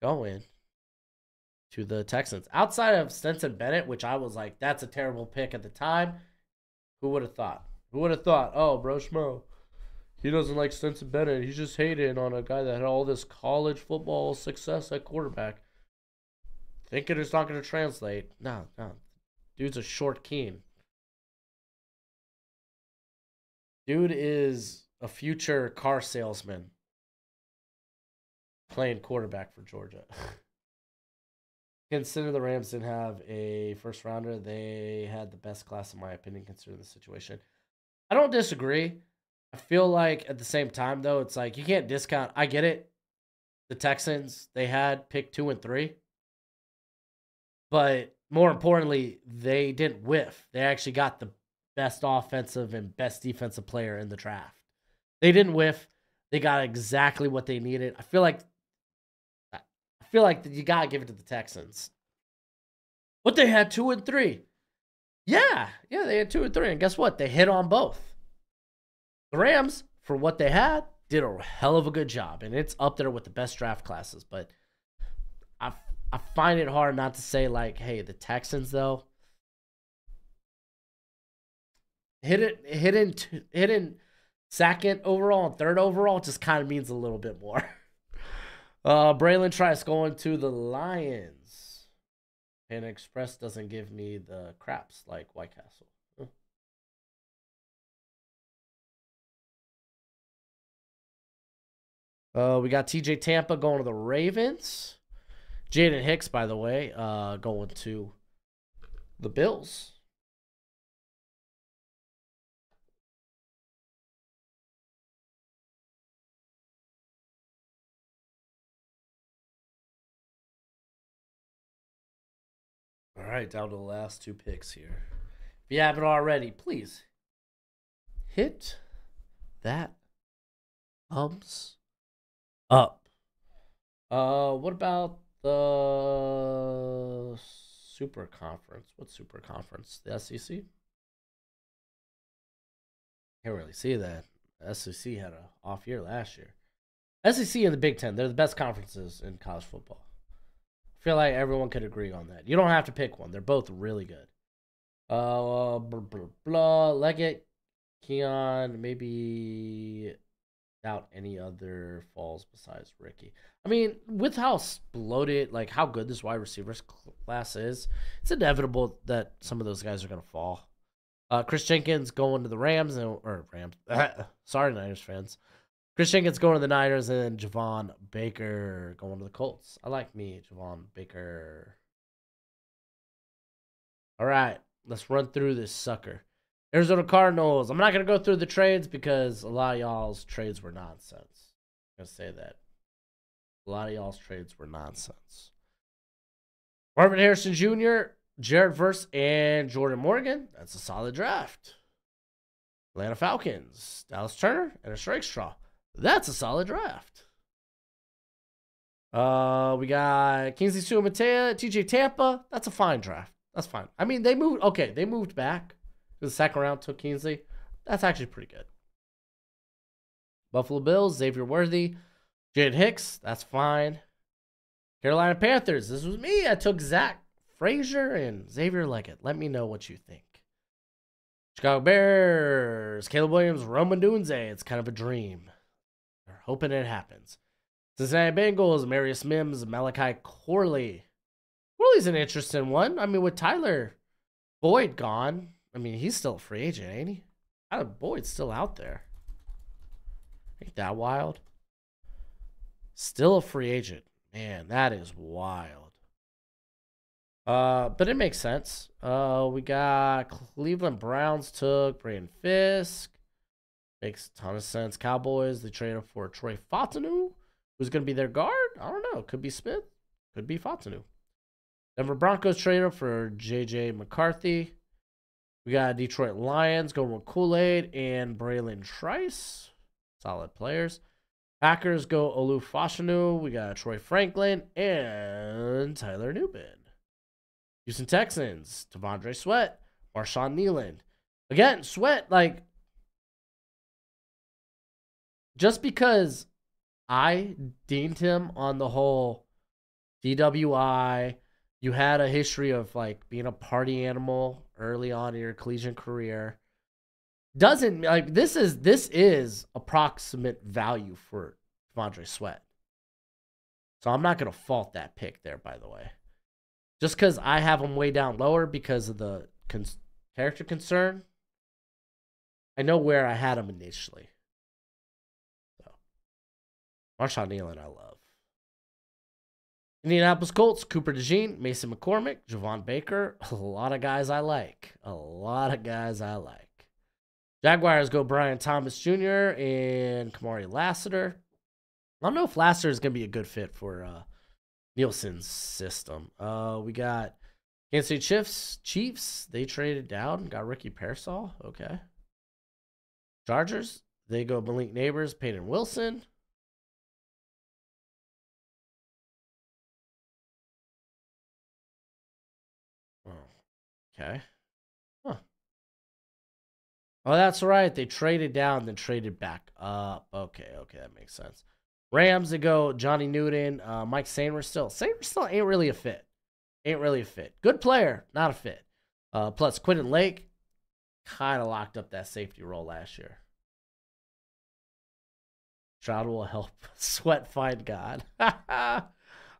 Speaker 1: going to the Texans. Outside of Stetson Bennett, which I was like, that's a terrible pick at the time. Who would have thought? Who would have thought? Oh, Broshmo. He doesn't like Stetson Bennett. He's just hating on a guy that had all this college football success at quarterback. Thinking it's not going to translate. No, no. Dude's a short keen. Dude is a future car salesman playing quarterback for Georgia. *laughs* Consider the Rams didn't have a first rounder. They had the best class, in my opinion, considering the situation. I don't disagree. I feel like at the same time, though, it's like you can't discount. I get it. The Texans, they had pick two and three. But more importantly, they didn't whiff. They actually got the best offensive and best defensive player in the draft. They didn't whiff. They got exactly what they needed. I feel like feel like you gotta give it to the Texans. But they had two and three. Yeah, yeah, they had two and three. And guess what? They hit on both. The Rams, for what they had, did a hell of a good job. And it's up there with the best draft classes. But I I find it hard not to say like, hey, the Texans though. Hit it hit in second overall and third overall just kind of means a little bit more. *laughs* Uh, Bralen Trice going to the Lions. And Express doesn't give me the craps like White Castle. Uh, we got TJ Tampa going to the Ravens. Jaden Hicks, by the way, uh, going to the Bills. All right, down to the last two picks here. If you haven't already, please hit that thumbs up. Uh, what about the super conference? What super conference? The SEC? Can't really see that. The SEC had an off year last year. SEC and the Big Ten, they're the best conferences in college football. I feel like everyone could agree on that. You don't have to pick one. They're both really good. Uh, blah, blah, blah. Legette, Keon, maybe doubt any other falls besides Ricky. I mean, with how bloated, like how good this wide receivers class is, it's inevitable that some of those guys are going to fall. Uh, Kris Jenkins going to the Rams, and, or Rams. *laughs* sorry, Niners fans. Kris Jenkins going to the Niners, and Javon Baker going to the Colts. I like me, Javon Baker. All right, let's run through this sucker. Arizona Cardinals. I'm not going to go through the trades because a lot of y'all's trades were nonsense. I'm going to say that. A lot of y'all's trades were nonsense. Marvin Harrison Jr., Jared Verse, and Jordan Morgan. That's a solid draft. Atlanta Falcons, Dallas Turner, and a strike straw. That's a solid draft. Uh, we got Kingsley Suamataia, TJ Tampa. That's a fine draft. That's fine. I mean, they moved. Okay, they moved back the second round took Kingsley. That's actually pretty good. Buffalo Bills, Xavier Worthy, Jaden Hicks. That's fine. Carolina Panthers. This was me. I took Zach Frazier and Xavier Legette. Let me know what you think. Chicago Bears, Caleb Williams, Roman Odunze. It's kind of a dream. Hoping it happens. Cincinnati Bengals, Marius Mims, Malachi Corley. Corley's an interesting one. I mean, with Tyler Boyd gone, I mean, he's still a free agent, ain't he? Tyler Boyd's still out there. Ain't that wild? Still a free agent. Man, that is wild. Uh, but it makes sense. Uh, we got Cleveland Browns took Braden Fisk. Makes a ton of sense. Cowboys, they traded for Troy Fautanu, who's going to be their guard. I don't know. Could be Smith. Could be Fautanu. Denver Broncos traded for J.J. McCarthy. We got Detroit Lions going with Kool Aid and Bralen Trice. Solid players. Packers go Olu Fashanu. We got Troy Franklin and Tyler Nubin. Houston Texans, T'Vondre Sweat, Marshawn Kneeland. Again, Sweat, like, just because I deemed him on the whole DWI, you had a history of like being a party animal early on in your collegiate career doesn't like this is this is approximate value for T'Vondre Sweat. So I'm not gonna fault that pick there, by the way. Just because I have him way down lower because of the con- character concern, I know where I had him initially. Marshawn Kneeland, I love. Indianapolis Colts, Cooper DeJean, Mason McCormick, Javon Baker. A lot of guys I like. A lot of guys I like. Jaguars go Brian Thomas Jr. and Kamari Lassiter. I don't know if Lassiter is going to be a good fit for uh, Nielsen's system. Uh, we got Kansas City Chiefs. Chiefs, they traded down, got Ricky Pearsall. Okay. Chargers, they go Malik Nabers, Peyton Wilson. Okay. Oh, that's right. They traded down, then traded back up. Okay, okay, that makes sense. Rams to go Johnny Newton, uh, Mike Sainristil. Sainristil still ain't really a fit. Ain't really a fit. Good player, not a fit. Uh, plus Quentin Lake kind of locked up that safety role last year. Stroud will help *laughs* Sweat find God. *laughs* I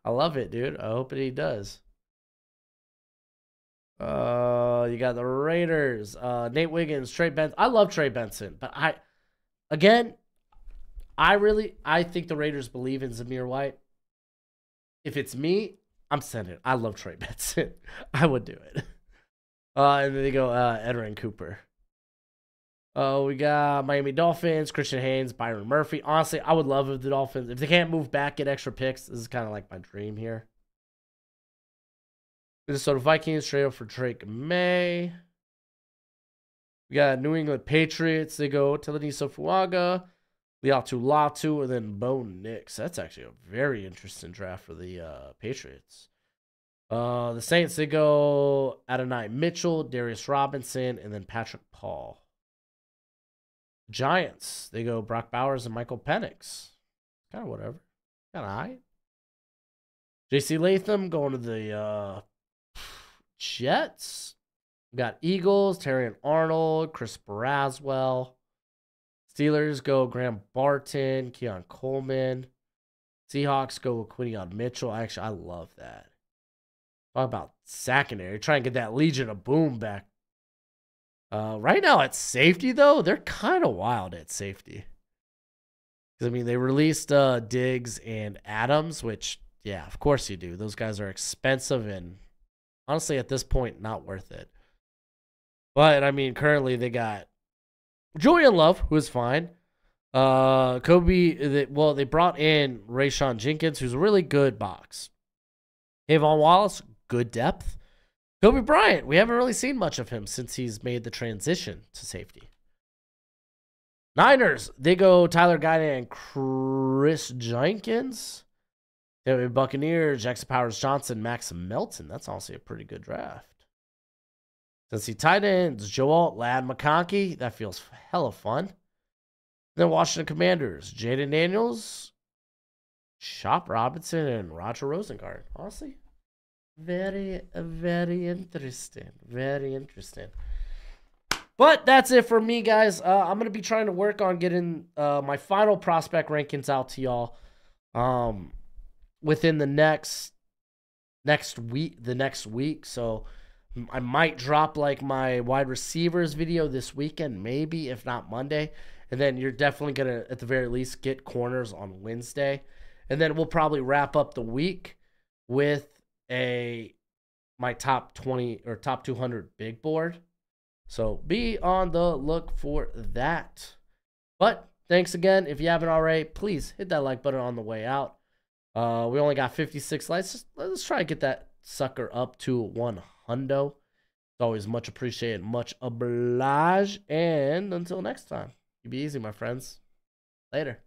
Speaker 1: love it, dude. I hope that he does. Uh, you got the Raiders. Uh, Nate Wiggins, Trey Benson. I love Trey Benson, but I, again, I really, I think the Raiders believe in Zamir White. If it's me, I'm sending it. I love Trey *laughs* Benson. I would do it. Uh, and then they go uh, Edgerrin Cooper. Oh, uh, we got Miami Dolphins, Christian Haynes, Byron Murphy. Honestly, I would love if the Dolphins, if they can't move back, get extra picks. This is kind of like my dream here. Minnesota Vikings trade up for Drake Maye. We got New England Patriots. They go Talanoa Hufanga, Laiatu Latu, and then Bo Nix. That's actually a very interesting draft for the uh, Patriots. Uh, the Saints, they go Adonai Mitchell, Darius Robinson, and then Patrick Paul. Giants, they go Brock Bowers and Michael Penix. Kind of whatever. Kind of high. JC Latham going to the uh, Jets. We got Eagles, Terrion Arnold, Chris Braswell. Steelers go Graham Barton, Keon Coleman. Seahawks go with Quinyon Mitchell. Actually, I love that. Talk about secondary. Try and get that Legion of Boom back. Uh, right now at safety, though, they're kind of wild at safety. Because, I mean, they released uh, Diggs and Adams, which, yeah, of course you do. Those guys are expensive and honestly, at this point, not worth it. But I mean, currently they got Julian Love, who is fine. Uh, Coby. They, well, they brought in Rayshawn Jenkins, who's a really good box. K'Von Wallace, good depth. Coby Bryant, we haven't really seen much of him since he's made the transition to safety. Niners, they go Tyler Guyton and Kris Jenkins. Buccaneers, Jackson Powers Johnson, Max Melton. That's honestly a pretty good draft. he tight ends, Joel, Ladd McConkey. That feels hella fun. Then Washington Commanders, Jayden Daniels, Chop Robinson, and Roger Rosengarten. Honestly, very, very interesting. Very interesting. But that's it for me, guys. Uh, I'm going to be trying to work on getting uh, my final prospect rankings out to y'all. Um, within the next next week the next week so i might drop like my wide receivers video this weekend maybe if not monday And then you're definitely to, at the very least, get corners on Wednesday. And then we'll probably wrap up the week with a my top 20 or top 200 big board. So be on the look for that. But thanks again. If you haven't already, please hit that like button on the way out. Uh, we only got 56 likes. Let's try to get that sucker up to 100. It's always much appreciated, much obliged. And until next time, you be easy, my friends. Later.